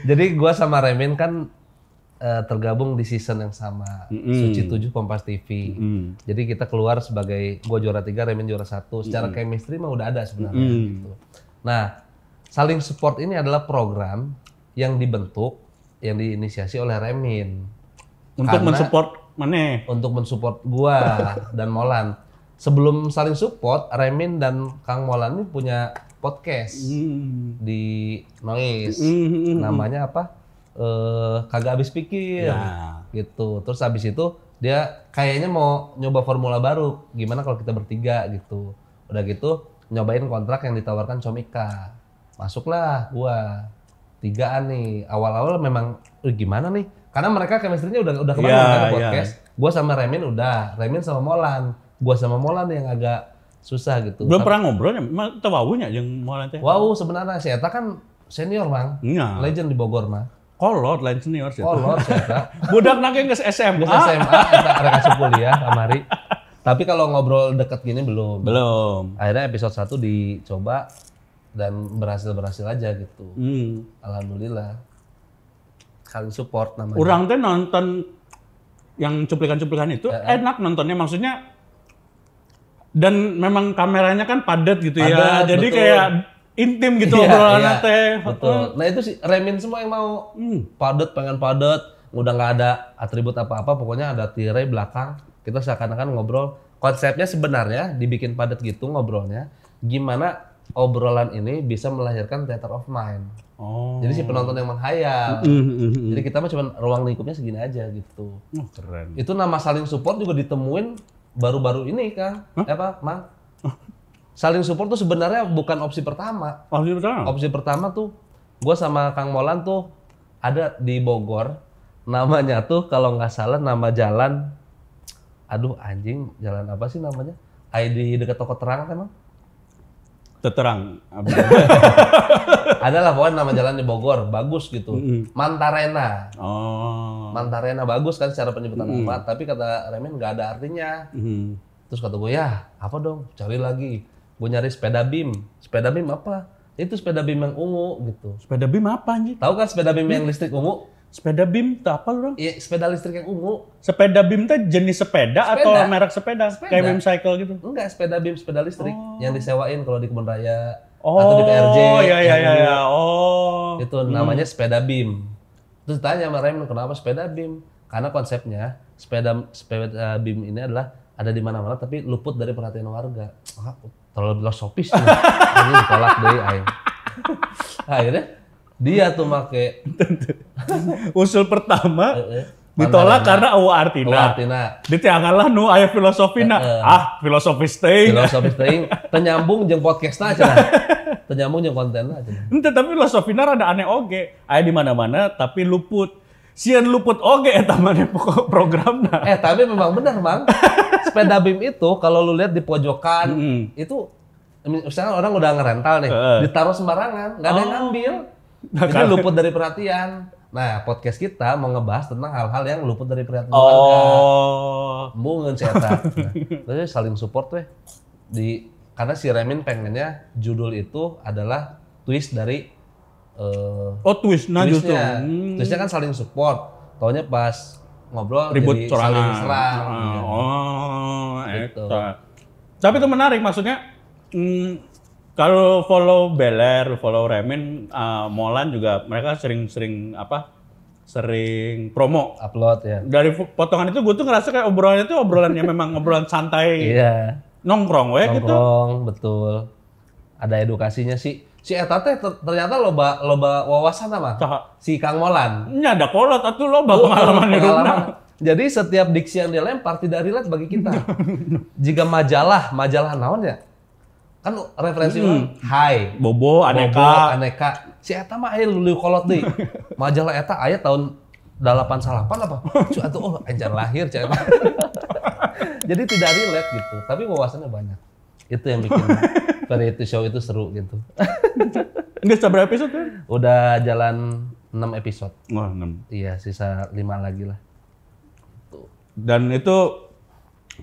Jadi gua sama Remin kan eh, tergabung di season yang sama. Suci 7 Kompas TV. Hmm. Jadi kita keluar sebagai gua juara tiga, Remin juara satu. Secara chemistry mah udah ada sebenarnya. gitu. Nah, saling support ini adalah program yang dibentuk, yang diinisiasi oleh Remin Untuk Karena- mensupport mana? untuk mensupport gua dan Molan. Sebelum saling support, Remin dan Kang Molan ini punya podcast Hmm. di Noise. Hmm. Namanya apa? Eh, kagak habis pikir. Ya. Gitu. Terus habis itu dia kayaknya mau nyoba formula baru. Gimana kalau kita bertiga gitu. Udah gitu nyobain kontrak yang ditawarkan Comika. Masuklah gua. Tigaan nih. Awal-awal memang "Eh, gimana nih? Karena mereka chemistry-nya udah udah ke mana Ya, kan ya. podcast. Gua sama Remin udah, Remin sama Molan. Gua sama Molan yang agak susah gitu. Belum pernah ngobrol ya, mah teu wawunya jeung moal teh. Wow, sebenarnya si Eta kan senior, Mang. Nya. Legend di Bogor, mah. Kolot lain senior sih. Kolor si Eta. Budak nake geus SMA. Geus SMA, ada kasih kuliah kamari. Tapi kalau ngobrol deket gini belum. Belum. Akhirnya episode 1 dicoba dan berhasil-berhasil aja gitu. Hmm. Alhamdulillah. Saling support namanya. Orang teh nonton yang cuplikan-cuplikan itu Ya, enak nontonnya maksudnya dan memang kameranya kan padat gitu ya. Padat, Jadi betul. kayak intim gitu Iya, iya. teh. Betul. Nah itu sih Remin semua yang mau Hmm. padat, pengen padat. Udah nggak ada atribut apa-apa, pokoknya ada tirai belakang. Kita seakan-akan ngobrol. Konsepnya sebenarnya dibikin padat gitu ngobrolnya. Gimana obrolan ini bisa melahirkan theater of mind. Oh. Jadi si penonton yang menghayal. Hmm, hmm, hmm. Jadi kita mah cuma ruang lingkupnya segini aja gitu. Oh, keren. Itu nama saling support juga ditemuin baru-baru ini Kang. Eh, apa, Mang? Saling support tuh sebenarnya bukan opsi pertama. Oh, iya betul. Opsi pertama tuh gue sama Kang Molan tuh ada di Bogor. Namanya tuh kalau nggak salah nama jalan aduh anjing jalan apa sih namanya? ID dekat toko terang kan? Mang? Terang. Ada lah pokoknya nama jalan di Bogor, bagus gitu. Mantarena. oh. Mantarena bagus kan secara penyebutan nama, tapi kata Remen nggak ada artinya. Hmm. Terus kata gue, ya apa dong, cari lagi. Gue nyari sepeda BIM. Sepeda BIM apa? Itu sepeda BIM yang ungu gitu. Sepeda BIM apa anjing? Tahu kan sepeda BIM yang listrik ungu? Sepeda BIM itu apa lu? Iya, sepeda listrik yang ungu. Sepeda BIM teh jenis sepeda, atau Sepeda. merek sepeda? Sepeda. Kayak BIM cycle gitu. Enggak, sepeda BIM, sepeda listrik yang disewain kalau di kebun raya Oh, atau di PRJ. iya iya yang iya. ungu. iya. Oh. Itu namanya sepeda BIM. Terus tanya sama Rem, kenapa sepeda BIM? Karena konsepnya sepeda sepeda BIM ini adalah ada di mana-mana tapi luput dari perhatian warga. Ah, terlalu filosofis. Ini ditolak deh aing. Akhirnya dia tuh make Usul pertama eh, eh, ditolak karena awa Oh, artina. artinya Ditianganlah nu aya filosofina. Ah, filosofis teuing. filosofis teuing tenyambung jeung podcastna cenah. Tenyambung jeung kontenna cenah. Ente tapi filosofina rada aneh oge. Aya di mana-mana tapi luput. Sieun luput oge eta pokok programna. Eh, tapi memang benar, Bang. Sepeda BIM itu kalau lu lihat di pojokan Mm. itu misalnya orang udah ngerental nih, ditaruh sembarangan, nggak ada yang ngambil. Nah, Jadi kan. luput dari perhatian. Nah, podcast kita mau ngebahas tentang hal-hal yang luput dari perhatian. Oh. Mungkin si Eta. Nah, terus saling support weh. Di karena si Remin pengennya judul itu adalah twist dari eh Oh, twist nah justru. twistnya. Hmm. Twistnya kan saling support. Taunya pas ngobrol ribut jadi sorangan. saling serang. Ah, Oh, Gitu. eta. Tapi itu menarik maksudnya. hmm, Kalau follow Beler, follow Remin, uh, Molan juga mereka sering-sering apa? Sering promo. Upload ya. Dari potongan itu gue tuh ngerasa kayak obrolannya itu obrolannya memang obrolan santai Iya. nongkrong we gitu. Nongkrong, betul. Ada edukasinya sih. Si Eta teh ter- ternyata loba loba wawasan apa? Si Kang Molan. Ini ada kolot atuh lo pengalaman di rumah. Pengalaman. Jadi setiap diksi yang dia lempar tidak relate bagi kita. Jika majalah, majalah naon ya? Kan referensi orang, hai, Bobo, Bobo, aneka. aneka. Si Eta mah aya lulu kolot deui. Majalah Eta aya tahun 88 apa? Cu atuh oh encan lahir Ca Eta. Jadi tidak relate gitu, tapi wawasannya banyak. Itu yang bikin variety show itu seru gitu. Enggak seberapa episode kan? Udah jalan 6 episode. Wah, enam. Iya, sisa 5 lagi lah. Dan itu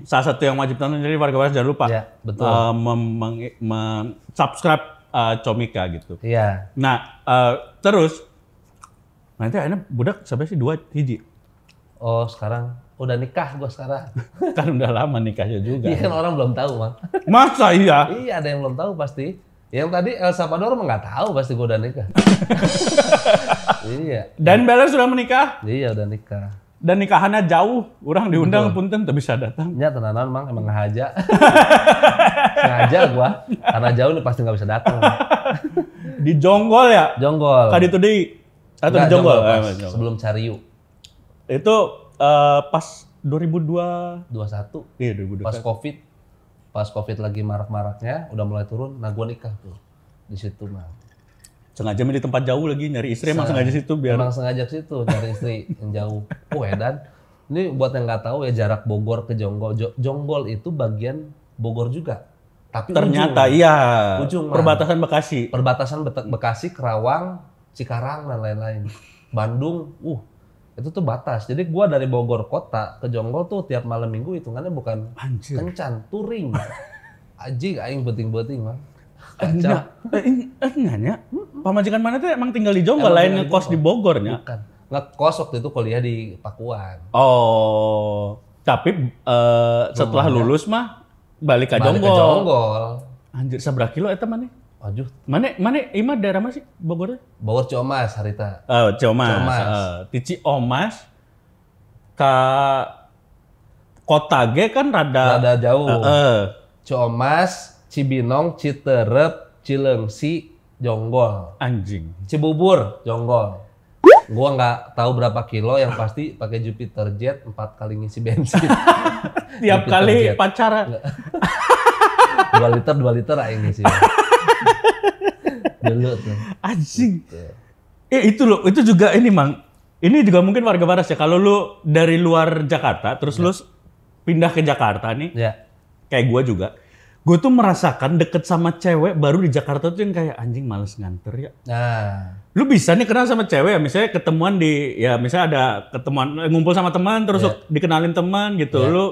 salah satu yang wajib tonton jadi warga waras jangan lupa Ya, betul. uh, mem- meng- meng- subscribe uh, Comika gitu. Iya. Nah, uh, terus nanti akhirnya budak sampai sih dua hiji. Oh, sekarang udah nikah gua sekarang. kan udah lama nikahnya juga. Iya kan orang belum tahu, Mang. Masa iya? Iya, ada yang belum tahu pasti. Yang tadi El Salvador mah nggak tahu pasti gua udah nikah. iya. Dan Bella sudah menikah Iya udah nikah. Dan nikahannya jauh. Orang diundang punten tapi bisa datang. Ya tenanan mang emang ngahaja. Sengaja gua karena jauh nih pasti nggak bisa datang. Di Jonggol ya? Jonggol. Kadi itu di atau di Nggak, Jonggol? pas, Eh, Jonggol. sebelum Cariu Itu eh, pas 2002 21 Iya 2002. pas Covid. Pas Covid lagi marak-maraknya udah mulai turun, nah gua nikah tuh di situ mah. Sengaja main di tempat jauh lagi nyari istri emang sengaja situ biar Emang sengaja situ nyari istri yang jauh. Oh Edan, ini buat yang nggak tahu ya jarak Bogor ke Jonggol. Jo- Jonggol itu bagian Bogor juga. Tapi ternyata ujung. iya Ujung, perbatasan Bekasi. perbatasan Bet- Bekasi, Kerawang, Cikarang dan lain-lain. Bandung, uh itu tuh batas. Jadi gua dari Bogor kota ke Jonggol tuh tiap malam minggu hitungannya bukan Anjir. kencan, touring. Aji aing beting-beting mah. Enggak, eh, nanya, pamajikan mana tuh emang tinggal di Jonggol, lain ngekos di Bogornya. Bukan. Ngekos waktu itu kuliah di Pakuan. Oh, tapi eh, setelah lulus mah balik ke Balik ke Jonggol. Jonggol. Anjir, seberapa kilo eta mana? Aduh, Mana mana ima daerah mana sih Bogornya? Bogor Ciomas harita. Oh, Ciomas. Ciomas. Eh, di Ciomas ke kota G kan rada, Rada jauh. Eh, eh. Ciomas, Cibinong, Citerep, Cilengsi, Jonggol. anjing. Cibubur, Jonggol. Gua nggak tahu berapa kilo, yang pasti pakai Jupiter Jet empat kali ngisi bensin. Tiap Jupiter kali Jet. pacaran. dua liter, dua liter aing ngisi. Dulu tuh. Anjing. Eh itu loh, itu juga ini mang. Ini juga mungkin warga Baras ya. Kalau lu dari luar Jakarta, terus lu pindah ke Jakarta nih, Ya. kayak gua juga. Gue tuh merasakan deket sama cewek baru di Jakarta tuh yang kayak anjing males nganter ya. Nah, Lu bisa nih kenal sama cewek ya, misalnya ketemuan di, ya misalnya ada ketemuan, eh, ngumpul sama teman, terus Iya. dikenalin teman gitu. Iya. Lu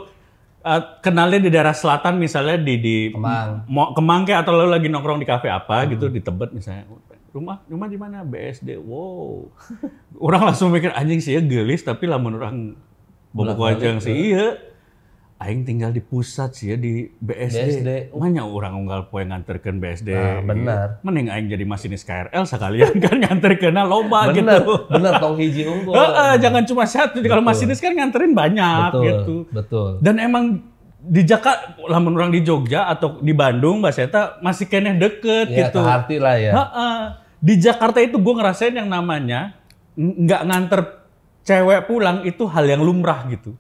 eh, kenalin di daerah selatan misalnya di di Kemang. mau Kemang kayak atau lu lagi nongkrong di kafe apa Hmm. gitu di Tebet misalnya. Rumah rumah di mana? BSD. Wow. orang langsung mikir anjing sih ya gelis tapi lamun orang bobo aja sih iya. Aing tinggal di pusat sih ya di BSD. BSD. Mana orang unggal poe nganterkeun BSD. Nah, benar. Mending aing jadi masinis KRL sekalian kan nganterkeun loba bener, gitu. bener tong hiji unggul. Heeh, jangan cuma satu. Kalau masinis kan nganterin banyak betul, gitu. betul. Dan emang di Jakarta, lamun orang di Jogja atau di Bandung, Mbak Seta masih keneh deket Ya, gitu. keharti lah ya. Heeh. Di Jakarta itu gue ngerasain yang namanya nggak nganter cewek pulang itu hal yang lumrah gitu.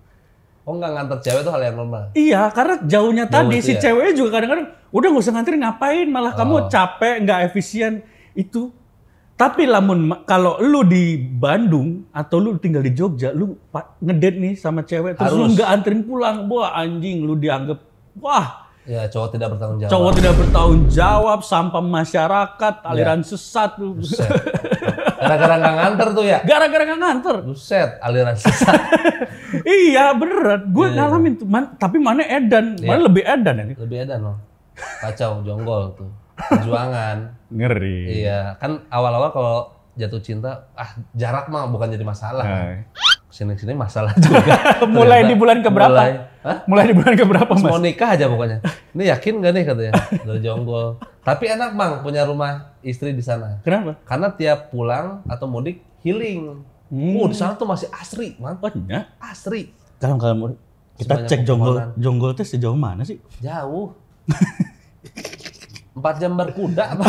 Oh nggak nganter cewek tuh hal yang normal. Iya, karena jauhnya Jauh tadi itu si ya? ceweknya juga kadang-kadang udah nggak usah nganterin ngapain, malah Oh. kamu capek, nggak efisien itu. Tapi lamun kalau lu di Bandung atau lu tinggal di Jogja, lu ngedate nih sama cewek terus lu Harus. nggak anterin pulang, wah anjing lu dianggap wah Ya cowok tidak bertanggung jawab. cowok tidak bertanggung jawab, sampah masyarakat, aliran sesat lu. Buset. Gara-gara nggak nganter tuh ya. Gara-gara nggak nganter. Buset, aliran sesat. iya beneran, gue Iya, ngalamin tuh. Man- tapi mana edan, mana lebih edan ini. Lebih edan loh. Kacau, jonggol tuh. Perjuangan. Ngeri. Iya, kan awal-awal kalau jatuh cinta, ah jarak mah bukan jadi masalah. Hai. Sini-sini masalah juga. Mulai Ternyata di bulan keberapa? Mulai, Hah? Mulai di bulan keberapa mas? Mau nikah aja pokoknya. Ini yakin gak nih katanya? Dari jonggol. Tapi enak bang punya rumah istri di sana. Kenapa? Karena tiap pulang atau mudik healing. Hmm. Oh di sana tuh masih asri, bang. Oh, iya. Asri. Kalau kalau kita Sebanyak cek jonggol jonggol teh sejauh mana sih? Jauh. Empat jam berkuda apa?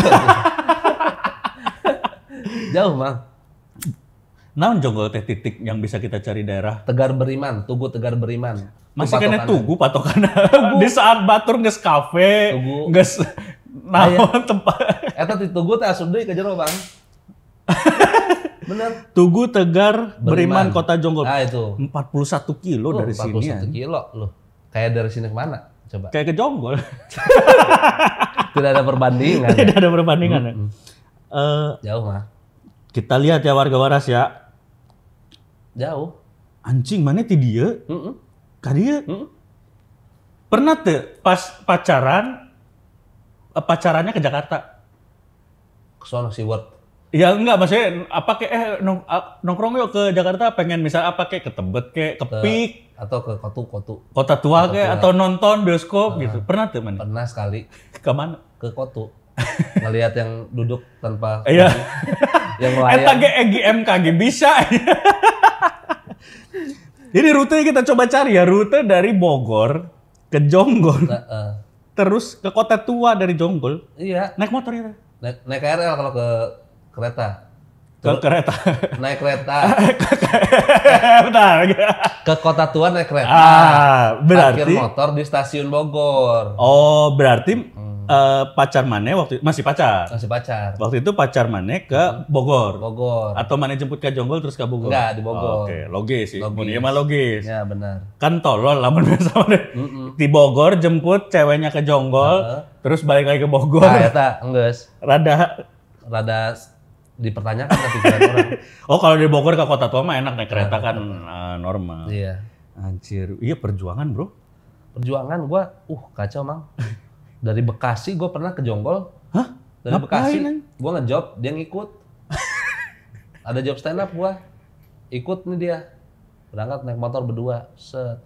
Jauh bang. Naon jonggol teh titik yang bisa kita cari daerah? Tegar Beriman, Tugu Tegar Beriman. Masih Itu kena tugu patokannya. Di saat batur nges kafe, nges naon tempat. Eta di Tugu teh asup deui ke jero bang. Bener. Tugu Tegar Beriman, Beriman. Kota Jonggol. Nah itu. 41 kilo Oh, dari sini ya. 41 kilo loh. Kayak dari sini ke mana? Coba. Kayak ke Jonggol. Tidak ada perbandingan. Tidak ada perbandingan ya. Mm-mm. Eh, Jauh mah. kita lihat ya warga waras ya. Jauh. Anjing mana ti dia? Mm-mm. Ka dia. Mm-mm. Pernah tuh pas pacaran pacarannya ke Jakarta. Kesono si Word. Ya enggak maksudnya apa kayak eh nong, nongkrong yuk ke Jakarta pengen misal apa kayak ke Tebet kayak ke Pik, Atau ke Kotu-Kotu. Kota Tua kayak atau nonton bioskop gitu. Pernah tuh mana? Pernah sekali Ke mana? ke Kotu. Ngelihat yang duduk tanpa Iya. yang Eta melayang. ge EGMKG bisa. Ini rute kita coba cari ya, rute dari Bogor ke Jonggol, Nah, eh, terus ke Kota Tua dari Jonggol, iya, naik motor ya? naik, naik KRL kalau ke kereta. Ke kereta. Naik kereta Bentar. ke kota tua naik kereta. Ah, Parkir berarti motor di stasiun Bogor. Oh, berarti Hmm. Eh, pacar Mane waktu masih pacar. Masih pacar. Waktu itu pacar Mane ke Bogor. Bogor. Atau Mane jemput ke Jonggol terus ke Bogor? Enggak, di Bogor. Oke, logis sih. Logis. Ieu mah logis. Ya benar. Kan tolol lamun Mane. Mm-mm. Di Bogor jemput ceweknya ke Jonggol, Heeh. terus balik lagi ke Bogor. Nah, eta enggeus. Rada Rada s- dipertanyakan pikiran orang. Oh, kalau di Bogor ke Kota Tua mah enak naik kereta kan eh, normal. Iya. Anjir, iya perjuangan, Bro. Perjuangan gua uh kacau, Mang. Dari Bekasi gua pernah ke Jonggol. Hah? Dari Ngapain, Bekasi gua ngejob, dia ngikut. Ada job stand up gua. Ikut nih dia. Berangkat naik motor berdua. Set.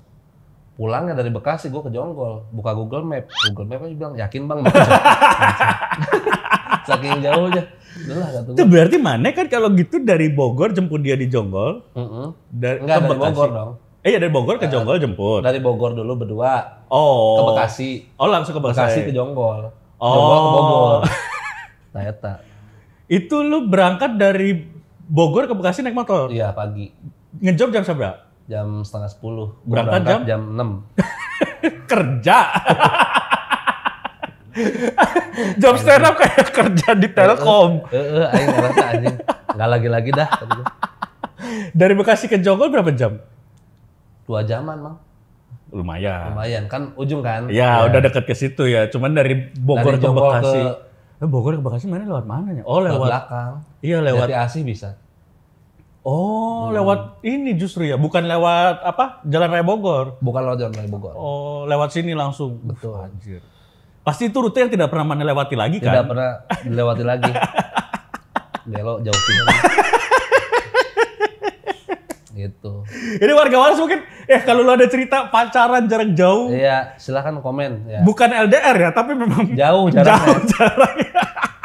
Pulangnya dari Bekasi gua ke Jonggol. Buka Google Map. Google Map aja bilang, "Yakin, Bang?" Saking jauhnya. Udah lah kata Itu berarti mana kan kalau gitu dari Bogor jemput dia di Jonggol, Heeh. dari Enggak dari Bekasi. Bogor dong. Eh, iya dari Bogor ke Jonggol jemput. Dari Bogor dulu berdua Oh. ke Bekasi. Oh, langsung ke Bekasi. Bekasi ke Jonggol. Oh. Jonggol ke Bogor. Nah, eta. Itu lu berangkat dari Bogor ke Bekasi naik motor. Iya, pagi. Ngejob jam seberapa? Jam setengah sepuluh. Gua Berangkat jam? jam 6. Kerja. Job stand up kayak kerja di Telkom. Heeh, aing ngerasa anjing. Enggak lagi-lagi dah. Dari Bekasi ke Jonggol berapa jam? Dua jaman, Mang. Lumayan. Lumayan kan ujung kan? Ya, udah deket ke situ ya. Cuman dari Bogor Dari ke Bekasi. ke- Eh, Bogor ke Bekasi mana lewat mana ya? Oh, Lewat belakang. Iya, lewat. Jati Asih bisa. Oh, lewat ini justru ya, bukan lewat apa? Jalan Raya Bogor. Bukan lewat Jalan Raya Bogor. Oh, lewat sini langsung. Betul. Anjir. Pasti itu rute yang tidak pernah mana lewati lagi Tidak kan? pernah dilewati lagi. Belok jauh pisan. Gitu. Ini warga waras mungkin, eh kalau lu ada cerita pacaran jarak jauh, Iya, silakan komen ya. bukan LDR ya, tapi memang Jauh jaraknya. jauh jaraknya.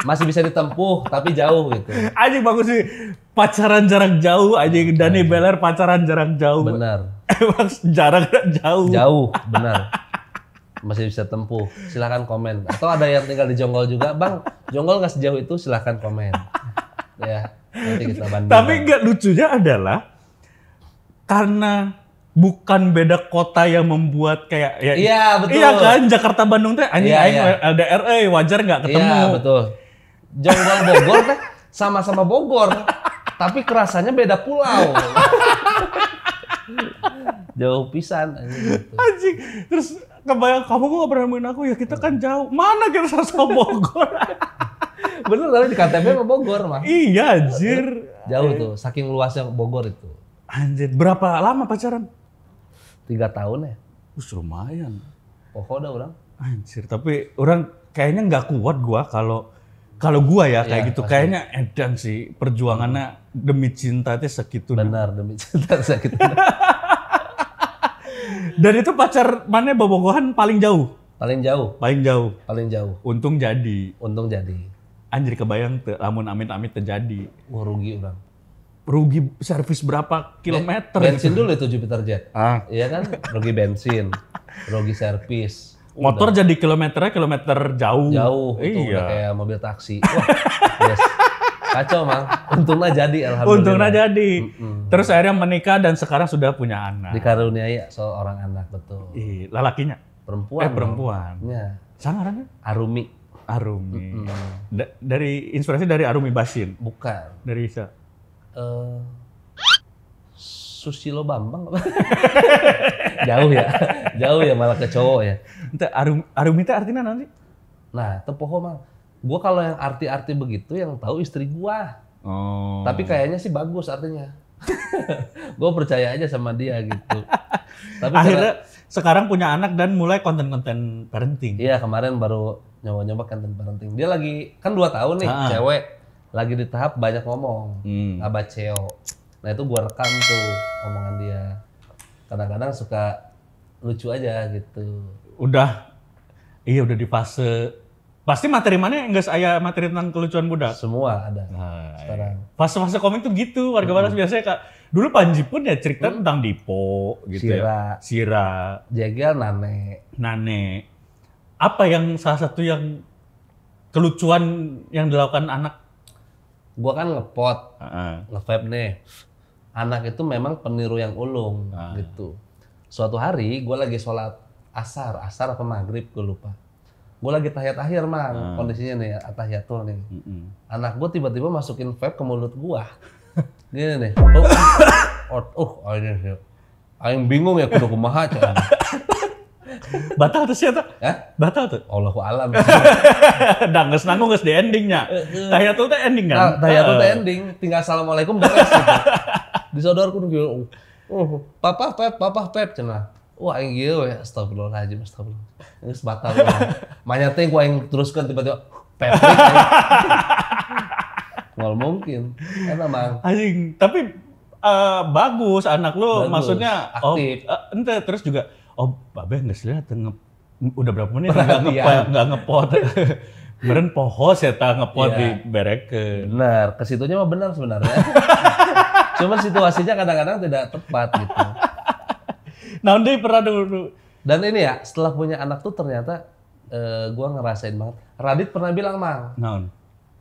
Masih bisa ditempuh tapi jauh gitu. Anjing bagus sih, pacaran jarak jauh, anjing Dani Beler pacaran jarak jauh. Benar. Emang jarak jauh. Jauh, benar. Masih bisa tempuh. Silakan komen. Atau ada yang tinggal di Jonggol juga, Bang. Jonggol nggak sejauh itu, silakan komen. Ya, nanti kita bandingkan. Tapi enggak lucunya adalah karena bukan beda kota yang membuat kayak ya Iya, betul. Iya kan Jakarta Bandung teh anjing Iya, aing iya. LDR eh wajar nggak ketemu. Iya, betul. Jonggol Bogor teh sama-sama Bogor, tapi kerasanya beda pulau. Jauh pisan anjing gitu. Anjing. Terus kebayang kamu kok gak pernah nemuin aku ya kita kan jauh. Mana kita sama Bogor? Bener tapi di KTP mah Bogor mah. iya anjir. Jauh tuh, saking luasnya Bogor itu. Anjir, berapa lama pacaran? Tiga tahun ya. Us lumayan. Pokoknya orang. Anjir, tapi orang kayaknya nggak kuat gua kalau kalau gua ya kayak Iya, gitu pasti. kayaknya edan sih perjuangannya demi cinta itu segitu. Benar demi cinta sakit. Dan itu pacar mana bobogohan paling jauh. Paling jauh, paling jauh. paling jauh. Untung jadi. Untung jadi. Anjir kebayang te, lamun amit-amit terjadi. Wah rugi orang. Rugi servis berapa kilometer? Bensin dulu itu Jupiter Jet. Ah, Iya kan? Rugi bensin, rugi servis. motor jadi kilometernya kilometer jauh. Jauh, itu Iya. udah kayak mobil taksi. Wah, yes. Kacau mang. Untungnya jadi alhamdulillah. Untungnya jadi. Mm-mm. Terus akhirnya menikah dan sekarang sudah punya anak. Dikaruniai seorang anak betul. Ih, lalakinya. Perempuan. Eh perempuan. Ya. Sangarannya Arumi. Arumi. Mm. Da- dari inspirasi dari Arumi Basin. Bukan. Dari Isa. Eh Susilo Bambang? Jauh ya. Jauh ya malah ke cowok ya. Ente Arumi, Arumi itu artinya nanti? Nah, tepoho mang. Gua kalau yang arti-arti begitu yang tahu istri gua. Oh. Tapi kayaknya sih bagus artinya. gue percaya aja sama dia gitu. Tapi akhirnya sekarang punya anak dan mulai konten-konten parenting. Iya kemarin baru nyoba-nyoba konten parenting. Dia lagi kan dua tahun nih Ah. cewek lagi di tahap banyak ngomong, Hmm. abaceo. Nah itu gua rekam tuh omongan dia. Kadang-kadang suka lucu aja gitu. Udah, iya udah di fase. Pasti materi mana enggak saya materi tentang kelucuan budak. Semua ada Nah, sekarang. Fase-fase komik tuh gitu, warga Baras biasanya kak. Dulu Panji pun ya cerita tentang Dipo gitu ya. Sira, Sira, Jegel, Nane. Nane. Apa yang salah satu yang kelucuan yang dilakukan anak? Gua kan ngepot, Heeh. nge-vape nih. Anak itu memang peniru yang ulung Ah. gitu. Suatu hari gua lagi sholat asar, asar apa maghrib gue lupa. Gue lagi tahiyat akhir mang, Ah. kondisinya nih tahiyatul nih. Mm-mm. Anak gue tiba-tiba masukin vape ke mulut gua. Gini nih. Oh, oh, oh ini sih. Aing bingung ya kudu kumaha can. Batal tuh sih tuh. Hah? Batal tuh. Allahu alam. Dah geus nanggung geus di endingnya. Tahiyatul teh ending kan? Nah, tahiyatul teh Heeh. ending, tinggal assalamualaikum beres gitu. Disodorku gitu. Oh, papa pep, papa pep cenah. Wah, aing gitu ya, astagfirullahaladzim, astagfirullah. Ini batal. Manya teh gua yang teruskan tiba-tiba pep. Nggak mungkin. Enak mang. Anjing, tapi eh, bagus anak lu Bagus, maksudnya oh aktif. eh, ente terus juga oh babe nggak lihat nge- udah berapa menit nggak ngepot nggak ngepot Meren pohos ya tak ngepot Iya. di bereke. Benar, ke situnya mah benar sebenarnya. Cuman situasinya kadang-kadang tidak tepat gitu. Nah, pernah dulu. Dan ini ya, setelah punya anak tuh ternyata eh, gua ngerasain banget. Radit pernah bilang, Mang, Naon?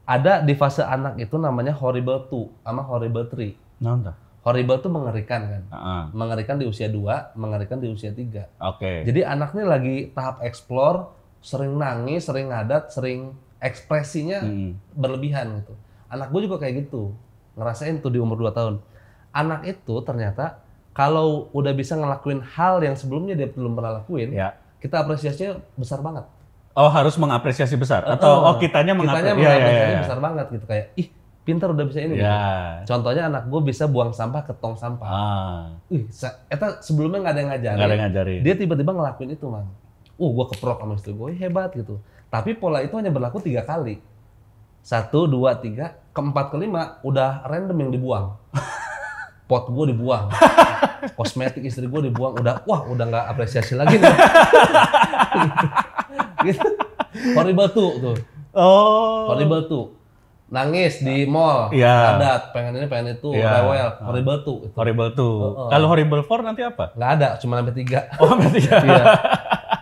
ada di fase anak itu namanya horrible two sama horrible three. Naon tah? Horrible tuh mengerikan kan. Heeh. Mengerikan di usia 2, mengerikan di usia 3. Oke. Jadi anak ini lagi tahap explore, sering nangis, sering ngadat, sering ekspresinya Mm. berlebihan gitu. Anak gue juga kayak gitu. Ngerasain tuh di umur 2 tahun. Anak itu ternyata kalau udah bisa ngelakuin hal yang sebelumnya dia belum pernah lakuin, Ya. kita apresiasinya besar banget. Oh, harus mengapresiasi besar atau Eh, oh kitanya Kitanya mengapresiasi. Ya, ya, mengapresiasinya ya. besar banget gitu kayak, ih pintar udah bisa ini. gitu. Ya. Contohnya anak gue bisa buang sampah ke tong sampah. Ah, Ih, sa- eta sebelumnya nggak ada yang ngajarin. nggak ada yang ngajarin. Dia tiba-tiba ngelakuin itu, Mang. Uh, gue keprok sama istri gue, hebat gitu. Tapi pola itu hanya berlaku tiga kali. Satu, dua, tiga, keempat, kelima, udah random yang dibuang. Pot gue dibuang. Kosmetik istri gue dibuang. Udah, wah udah nggak apresiasi lagi nih. gitu. Horrible tuh, tuh. Oh. Horrible tuh. Nangis di mall, Iya. ngadat, pengen ini, pengen itu, Iya. rewel, horrible tuh. Itu. Horrible tuh. Oh, oh. Kalau horrible four nanti apa? Nggak ada, cuma sampai tiga. Oh, berarti ya. iya.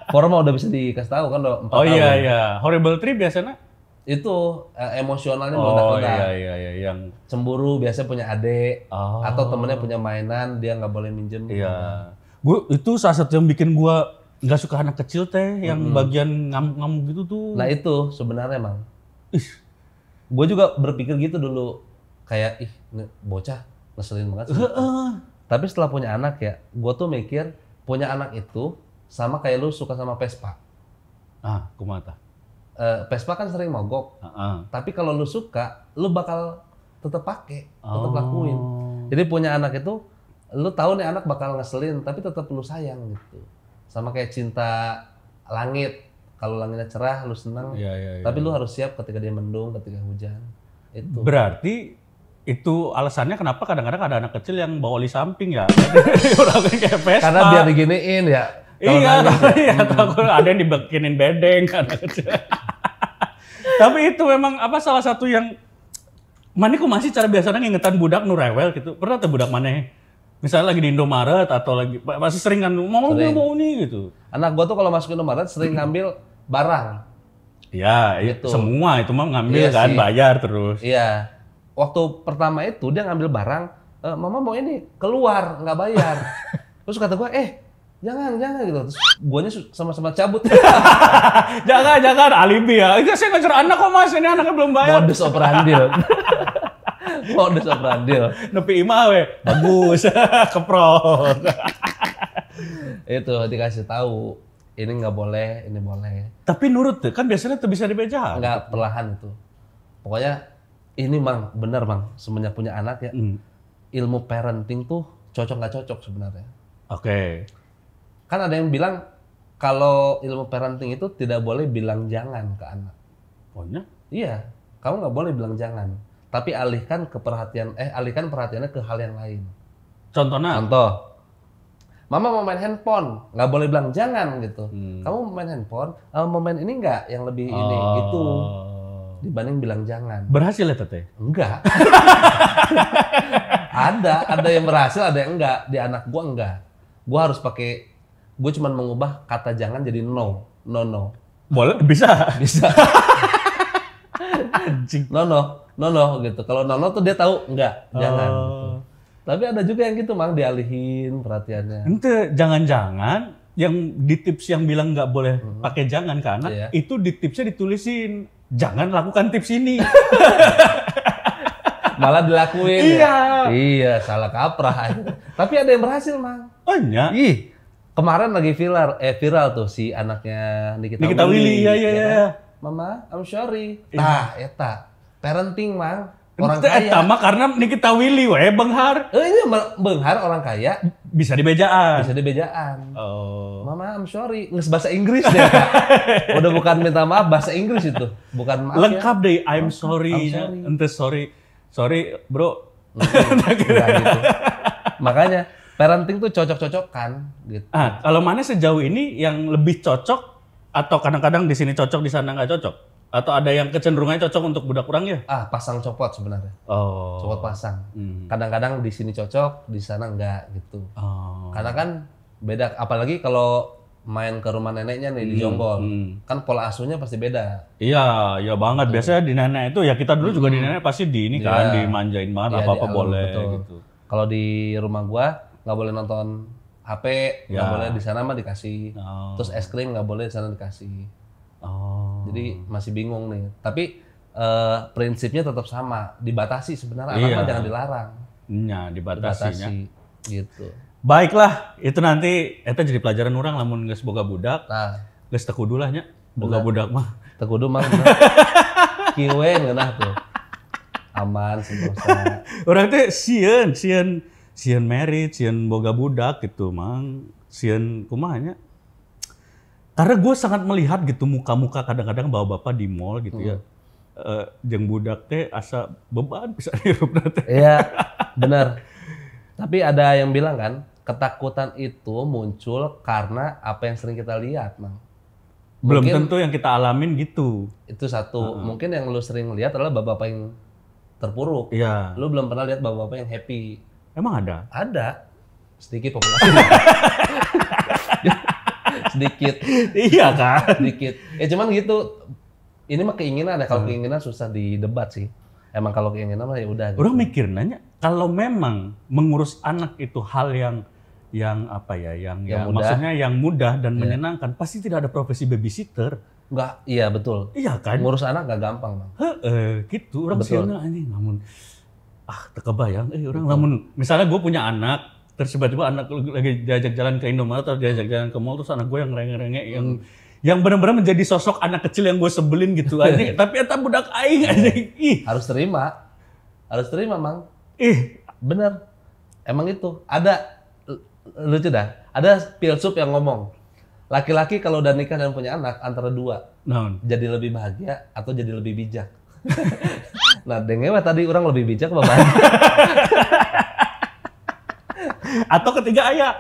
Forma udah bisa dikasih tahu kan udah empat Oh tahun. iya iya. Horrible three biasanya? Itu eh, emosionalnya Oh meledak-ledak. iya iya iya yang Cemburu biasanya punya adik oh. atau temennya punya mainan dia nggak boleh minjem. Iya. Gue itu salah satu yang bikin gua nggak suka anak kecil teh yang bagian ngamuk-ngamuk gitu tuh. Nah itu sebenarnya emang. Ih. Gue juga berpikir gitu dulu. Kayak ih bocah ngeselin banget sih. Heeh. Tapi setelah punya anak ya, gue tuh mikir punya anak itu sama kayak lu suka sama Vespa. ah, kumata. Eh, Vespa kan sering mogok. Heeh. Tapi kalau lu suka, lu bakal tetap pakai, tetap Oh. lakuin. Jadi punya anak itu, lu tahu nih anak bakal ngeselin, tapi tetap lu sayang gitu. Sama kayak cinta langit. Kalau langitnya cerah, lu senang. Iya iya iya. Tapi lu harus siap ketika dia mendung, ketika hujan. Itu. Berarti itu alasannya kenapa kadang-kadang ada anak kecil yang bawa oli samping ya? Orang kayak Vespa. Karena biar diginiin ya. Iya, ya. iya, takut ada yang dibikinin bedeng kan. Tapi itu memang apa salah satu yang mana kok masih cara biasanya ngingetan budak nu rewel gitu. Pernah tuh budak mana? Misalnya lagi di Indomaret atau lagi masih sering kan mau Sering. mau ini gitu. Anak gua tuh kalau masuk Indomaret sering ngambil barang. Iya, Gitu. semua itu mah ngambil Iya kan sih. bayar terus. Iya. Waktu pertama itu dia ngambil barang, "E, mama mau ini keluar nggak bayar. Terus kata gua, eh jangan jangan gitu. Terus guanya sama-sama cabut. jangan, jangan alibi ya. Itu saya ngejar anak kok mas, ini anaknya belum bayar. Modus operandi. Modus operandi. Nepi imah we. Bagus. Keprok. Itu dikasih tahu ini nggak boleh, ini boleh. Tapi nurut tuh, kan biasanya tuh bisa dibeja. Nggak perlahan itu. Pokoknya ini mang benar mang semenjak punya anak ya Hmm. ilmu parenting tuh cocok nggak cocok sebenarnya. Oke. Kan ada yang bilang kalau ilmu parenting itu tidak boleh bilang jangan ke anak. Pokoknya Iya, kamu nggak boleh bilang jangan. Tapi alihkan ke perhatian, eh alihkan perhatiannya ke hal yang lain. contohnya. Contoh, Mama mau main handphone, nggak boleh bilang jangan gitu. Hmm. Kamu mau main handphone, eh, mau main ini nggak yang lebih ini Oh. gitu. Dibanding bilang jangan. Berhasil ya teteh? Enggak. ada, ada yang berhasil, ada yang enggak. Di anak gua enggak. Gua harus pakai, gua cuma mengubah kata jangan jadi no, no no. Boleh, bisa. Bisa. Anjing. no no, no no gitu. Kalau no no tuh dia tahu enggak, jangan. Oh. Gitu. Tapi ada juga yang gitu mang dialihin perhatiannya. Ente jangan-jangan yang di tips yang bilang nggak boleh pakai jangan ke anak, Iya. itu di tipsnya ditulisin jangan lakukan tips ini. Malah dilakuin. Iya. Ya? Iya, salah kaprah. Tapi ada yang berhasil mang. oh iya. Ih, kemarin lagi viral, eh viral tuh si anaknya Nikita, Nikita Willy, iya, iya, ya iya. kan? Mama, I'm sorry. Tah, eta. Parenting, Mang. Orang kaya. eta mah karena Nikita Willy we benghar Eh, ini mel- benghar orang kaya bisa dibejaan. bisa dibejaan. Oh. Mama, I'm sorry. Nges bahasa Inggris deh, Kak. Udah bukan minta maaf, bahasa Inggris itu. Bukan maaf Lengkap deh, I'm sorry. I'm sorry. Ente sorry. Sorry, bro. ya. Enggak gitu. Makanya, parenting tuh cocok-cocokan. Gitu. Ah, kalau mana sejauh ini yang lebih cocok atau kadang-kadang di sini cocok di sana nggak cocok? Atau ada yang kecenderungannya cocok untuk budak kurang ya? Ah, pasang copot sebenarnya. Oh. Copot pasang. Hmm. Kadang-kadang di sini cocok, di sana enggak gitu. Oh. Karena kan beda, apalagi kalau main ke rumah neneknya nih di Jonggol, hmm. kan pola asuhnya pasti beda. Iya, iya banget. Biasanya di nenek itu ya kita dulu juga di nenek pasti di ini kan Iya. dimanjain banget Iya, apa-apa dialog, boleh betul. gitu. Kalau di rumah gua nggak boleh nonton HP, nggak Ya. boleh di sana mah dikasih. Oh. Terus es krim nggak boleh di sana dikasih. Oh. Jadi masih bingung nih. Tapi eh, prinsipnya tetap sama, dibatasi sebenarnya. Iya. mah jangan dilarang, dibatasinya. dibatasi gitu. Baiklah, itu nanti eta jadi pelajaran orang lamun geus boga budak, Nah, geus teu kudu lah nya. Boga budak mah. tekudu mah bener. kiwen ngeunah tuh. Aman sentosa. Orang teh sieun, sieun sieun merit, sieun boga budak gitu, Mang. Sieun kumaha nya? Karena gue sangat melihat gitu muka-muka kadang-kadang bawa bapak di mall gitu ya. Eh, jeung budak teh asa beban bisa dihirup teh. Iya, benar. Tapi ada yang bilang kan, ketakutan itu muncul karena apa yang sering kita lihat, Mang. Belum Mungkin tentu yang kita alamin gitu. itu satu. Mungkin yang lu sering lihat adalah bapak-bapak yang terpuruk. Iya. Lu belum pernah lihat bapak-bapak yang happy. Emang ada? Ada. Sedikit populasi. sedikit, iya kan? sedikit. Ya cuman gitu. Ini mah keinginan ya. Kalau keinginan susah didebat sih. Emang kalau keinginan mah ya udah. Gitu. Orang mikir nanya, kalau memang mengurus anak itu hal yang yang apa ya, yang, Yang yang mudah. maksudnya yang mudah dan Iya. menyenangkan, pasti tidak ada profesi babysitter. Enggak, iya betul. Iya kan? Ngurus anak gak gampang, Bang. Heeh, gitu. Orang sih anjing namun ah teu kebayang eh orang namun misalnya gue punya anak terus tiba-tiba anak lagi diajak jalan ke Indomaret atau diajak jalan ke mall terus anak gue yang renge-renge yang yang benar-benar menjadi sosok anak kecil yang gue sebelin gitu aja tapi eta budak aing anjing ih Harus terima. Harus terima, Mang. ih Bener. Emang itu. Ada, lucu dah. Ada filsuf yang ngomong. Laki-laki kalau udah nikah dan punya anak, antara dua. naon Jadi lebih bahagia atau jadi lebih bijak. nah, dengewe tadi orang lebih bijak apa bahagia? atau ketiga ayah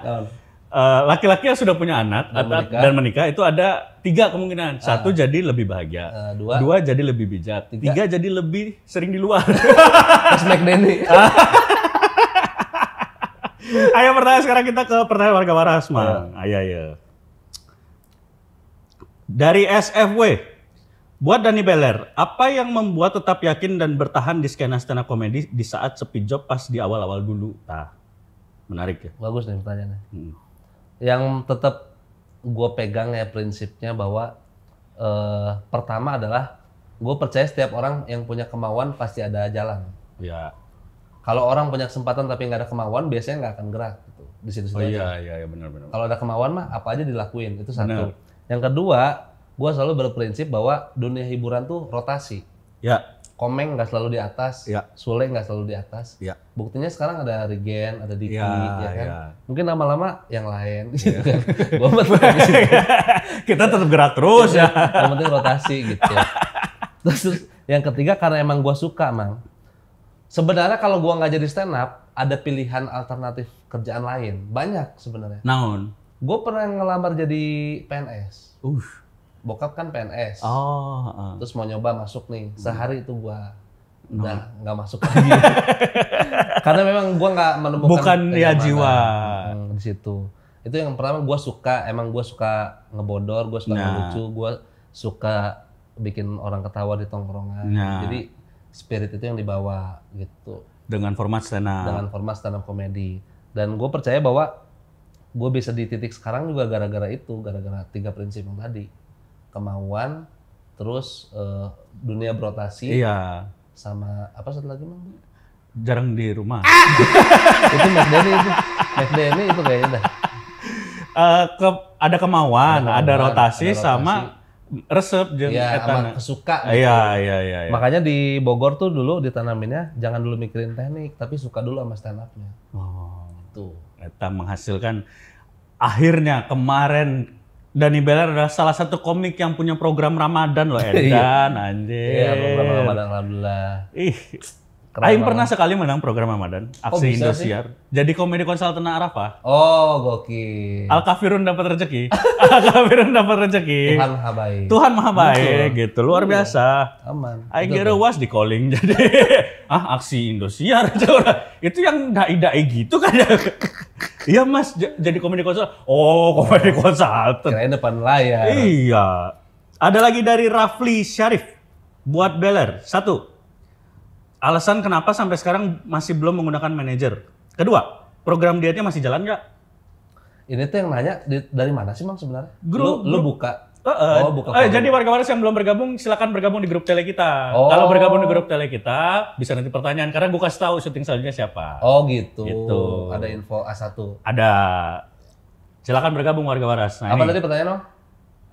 eh, laki-laki yang sudah punya anak Dan atau- menikah. dan menikah itu ada tiga kemungkinan. Satu jadi lebih bahagia, Eh, dua, dua jadi lebih bijak, tiga, jadi lebih sering di luar. Mas McDenny. Ayo pertanyaan sekarang kita ke pertanyaan warga waras, Mang. Ayo, ayo. Dari SFW, buat Dani Beler, apa yang membuat tetap yakin dan bertahan di skena stand up comedy di saat sepi job pas di awal-awal dulu? Nah, menarik ya. Bagus nih pertanyaannya. Hmm. Yang tetap gue pegang ya prinsipnya bahwa eh, pertama adalah gue percaya setiap orang yang punya kemauan pasti ada jalan. Ya. Kalau orang punya kesempatan tapi nggak ada kemauan, biasanya nggak akan gerak gitu. Di situ-situ Oh aja. iya, iya, iya benar-benar. Kalau ada kemauan mah apa aja dilakuin itu satu. Benar. Yang kedua, gue selalu berprinsip bahwa dunia hiburan tuh rotasi. Ya, Komeng nggak selalu di atas, Ya. Sule nggak selalu di atas. ya. Buktinya sekarang ada Regen, ada Diki, Ya, ya kan. ya. Mungkin lama-lama yang lain, gitu kan. Gua. Kita tetap gerak terus ya. yang penting rotasi gitu. Terus, terus yang ketiga karena emang gua suka, mang. Sebenarnya kalau gua nggak jadi stand up, ada pilihan alternatif kerjaan lain, banyak sebenarnya. Naon. Gue pernah ngelamar jadi PNS. Uh. Bokap kan PNS. Oh, heeh. Terus mau nyoba masuk nih. Sehari itu gua udah nggak masuk lagi. Karena memang gua nggak menemukan Bukan ya jiwa. hmm, di situ. Itu yang pertama gua suka, emang gua suka ngebodor, gua suka Nah. ngelucu, gua suka bikin orang ketawa di tongkrongan. Nah. Jadi spirit itu yang dibawa gitu dengan format stand up. dengan format stand up comedy. Dan gue percaya bahwa gue bisa di titik sekarang juga gara-gara itu, gara-gara tiga prinsip yang tadi. Kemauan, terus eh, dunia berotasi, Iya. sama apa satu lagi mang? Jarang di rumah. itu McDenny itu, McDenny itu kayaknya dah. Eh, ke- ada kemauan, Ada ada, kemauan, rotasi, ada rotasi. sama resep jeung Iya, eta sama kesuka. Iya, iya, iya, iya. Makanya di Bogor tuh dulu ditanaminnya jangan dulu mikirin teknik, tapi suka dulu sama stand up-nya. Oh, Tuh. eta menghasilkan akhirnya kemarin Dani Beler adalah salah satu komik yang punya program Ramadan loh, Edan, anjir. Iya, program Ramadan alhamdulillah. Ih, Keren Aing pernah sekali menang program Ramadan, Aksi bisa Indosiar. Jadi komedi konsultan Arafah. Oh, gokil. Al kafirun dapat rezeki. Al kafirun dapat rezeki. Tuhan habai. Tuhan maha baik gitu, luar biasa. Aman. Aing kira was di calling jadi ah aksi Indosiar itu yang dai-dai gitu kan ya. Iya mas jadi komedi konsultan. Oh komedi konsultan. Kirain depan layar. Iya. Ada lagi dari Rafli Syarif buat Beller. Satu. Alasan kenapa sampai sekarang masih belum menggunakan manajer. Kedua, program dietnya masih jalan nggak? Ini tuh yang nanya dari mana sih Mang sebenarnya? Grup- lu, buka. Eh, eh, Oh, buka eh, jadi warga waras yang belum bergabung silakan bergabung di grup tele kita. Oh. Kalau bergabung di grup tele kita bisa nanti pertanyaan karena gue kasih tahu syuting selanjutnya siapa. Oh gitu. Gitu. Ada info A1. Ada. Silakan bergabung warga waras. Nah, Apa tadi pertanyaan Mang?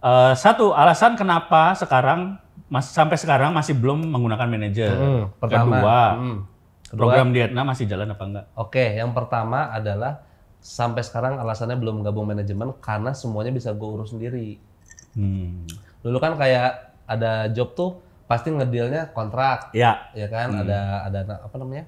Eh, satu alasan kenapa sekarang mas, sampai sekarang masih belum menggunakan manajer. Hmm, pertama. Kedua, Hmm. Kedua. program dietna masih jalan apa enggak? Oke, yang pertama adalah sampai sekarang alasannya belum gabung manajemen karena semuanya bisa gue urus sendiri. Hmm. Dulu kan kayak ada job tuh pasti ngedealnya kontrak, Ya. ya kan? Ada ada na- apa namanya?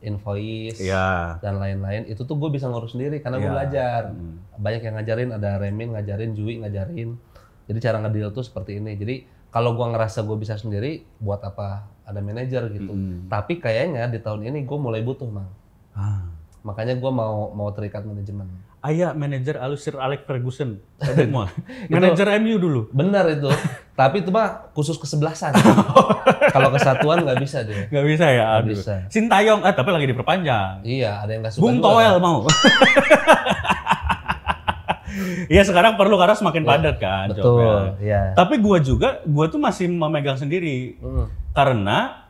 invoice Ya. dan lain-lain. Itu tuh gue bisa ngurus sendiri karena gue Ya. belajar. Hmm. banyak yang ngajarin ada Remin ngajarin Jui ngajarin jadi cara ngedeal tuh seperti ini jadi kalau gua ngerasa gue bisa sendiri buat apa ada manajer gitu Mm. tapi kayaknya di tahun ini gue mulai butuh mang Ah. makanya gua mau mau terikat manajemen Aya manajer Alusir Alex Ferguson. Mau. manajer MU dulu. benar itu tapi itu mah khusus kesebelasan kalau kesatuan nggak bisa dia Gak bisa ya, Nggak aduh. bisa. Sintayong, eh tapi lagi diperpanjang. iya ada yang nggak suka Bung. Toel mau. Iya sekarang perlu karena semakin padat kan. betul iya Tapi gua juga, gua tuh masih memegang sendiri. Hmm. Karena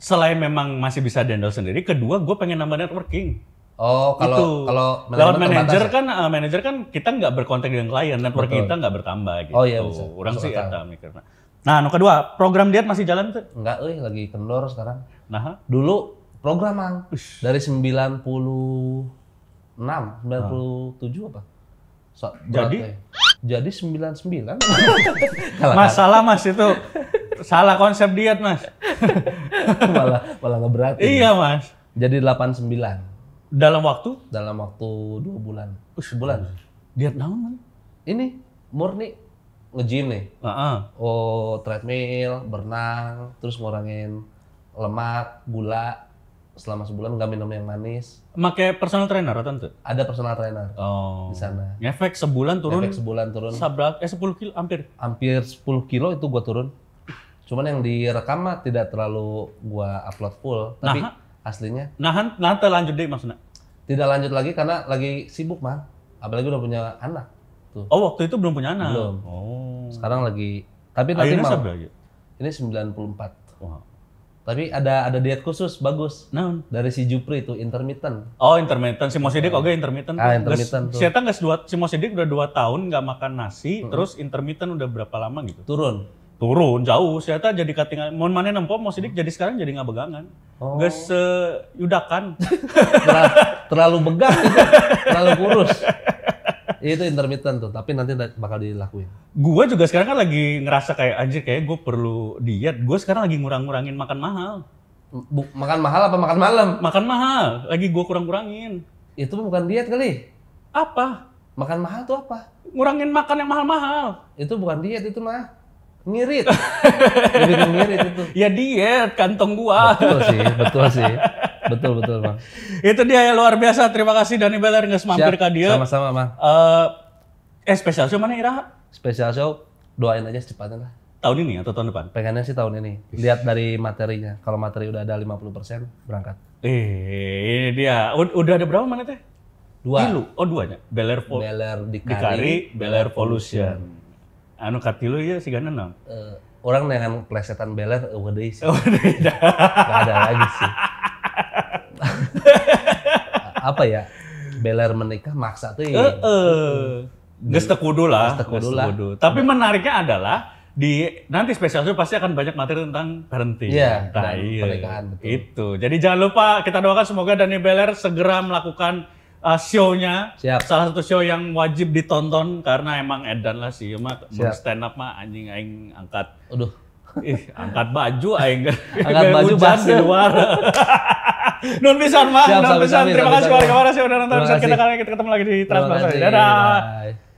selain memang masih bisa handle sendiri, kedua gue pengen nambah networking. Oh kalau Itu. kalau Lewat manajer ya? kan, eh, manajer kan kita nggak berkontak dengan klien, networking Betul. kita nggak bertambah gitu. Oh, iya, bisa. Orang sih akal. eta mikirna. Nah, nu kedua, program diet masih jalan tuh. enggak euy lagi kendor sekarang Nah, Dulu program Mang dari 96, 97 apa? So, Jadi? ya. jadi 99. Kalah, masalah mas itu salah konsep diet mas. malah malah ngeberat. iya mas. Jadi 89. Dalam waktu dalam waktu dua bulan. Sebulan. diet naon man? Ini murni nge-gym nih. Heeh. Oh, treadmill, berenang, terus ngurangin lemak, gula. Selama sebulan nggak minum yang manis. Make personal trainer atau ente? Ada personal trainer Oh. di sana. Ngefek sebulan turun Efek sebulan turun sabrak eh 10 kilo hampir. hampir 10 kilo itu gua turun. Cuman yang direkam mah tidak terlalu gua upload full, tapi Nah. Aslinya Nahan, nah teu lanjut deh maksudnya. tidak lanjut lagi karena lagi sibuk mah. Apalagi udah punya anak. Tuh. Oh, waktu itu belum punya anak. Belum. Oh. Sekarang lagi tapi nanti Akhirnya mau ya? ini 94. Wah. Tapi ada ada diet khusus bagus Naon? dari si Jupri itu intermittent. Oh, intermittent. Si Mosidik oke intermittent. Ah, intermittent Geus- tuh. Si Eta geus dua, si Mosidik udah dua tahun nggak makan nasi, terus intermittent udah berapa lama gitu? Turun. Turun jauh. Eta jadi katingan. Mau mana nempo Mosidik jadi sekarang jadi nggak begangan. Oh. Geus yudakan. Terlalu, terlalu begah itu, terlalu kurus. Itu intermittent tuh, tapi nanti bakal dilakuin. Gue juga sekarang kan lagi ngerasa kayak anjir kayak gue perlu diet. Gue sekarang lagi ngurang-ngurangin makan mahal. Bu- makan mahal apa makan malam? Makan mahal, lagi gue kurang-kurangin. Itu bukan diet kali. Apa? Makan mahal tuh apa? Ngurangin makan yang mahal-mahal. Itu bukan diet itu mah. Ngirit. Lebih ke ngirit itu. Ya diet, kantong gua. Betul sih, betul sih. Betul betul, Bang. Itu dia yang luar biasa. Terima kasih Dani Beler nges mampir ke dia. Sama-sama, Bang. Eh, eh spesial show mana Ira? Spesial show doain aja secepatnya lah. Tahun ini atau tahun depan? Pengennya sih tahun ini. Lihat dari materinya. Kalau materi udah ada 50% berangkat. Eh, ini dia. Ud- Udah ada berapa mana teh? Dua. Tilu. Oh, duanya. Beler Beler Dikari, Dikari, Beler Evolution. Anu katilu ya si gana naon? Eh, orang dengan plesetan beler, uh, deui sih. Oh, beda. Gak ada lagi sih. Apa ya? Beler menikah maksa tuh. ya. Heeh. Geus teu kudu lah. Geus teu kudu geus lah. Tapi menariknya adalah di nanti spesial show pasti akan banyak materi tentang parenting. Iya, Nah, dan iya. pernikahan, betul. Itu. Jadi jangan lupa kita doakan semoga Dani Beler segera melakukan uh, show-nya. Siap. Salah satu show yang wajib ditonton karena emang edan lah sih mun Siap. stand up mah anjing aing angkat Aduh. ih angkat baju aing Angkat baju hujan di luar. Nun pisan mah, nun pisan. sampai, Terima kasih sampai. warga Waras yang udah nonton. Bisa kita kita ketemu lagi di kasih. Dadah. Bye.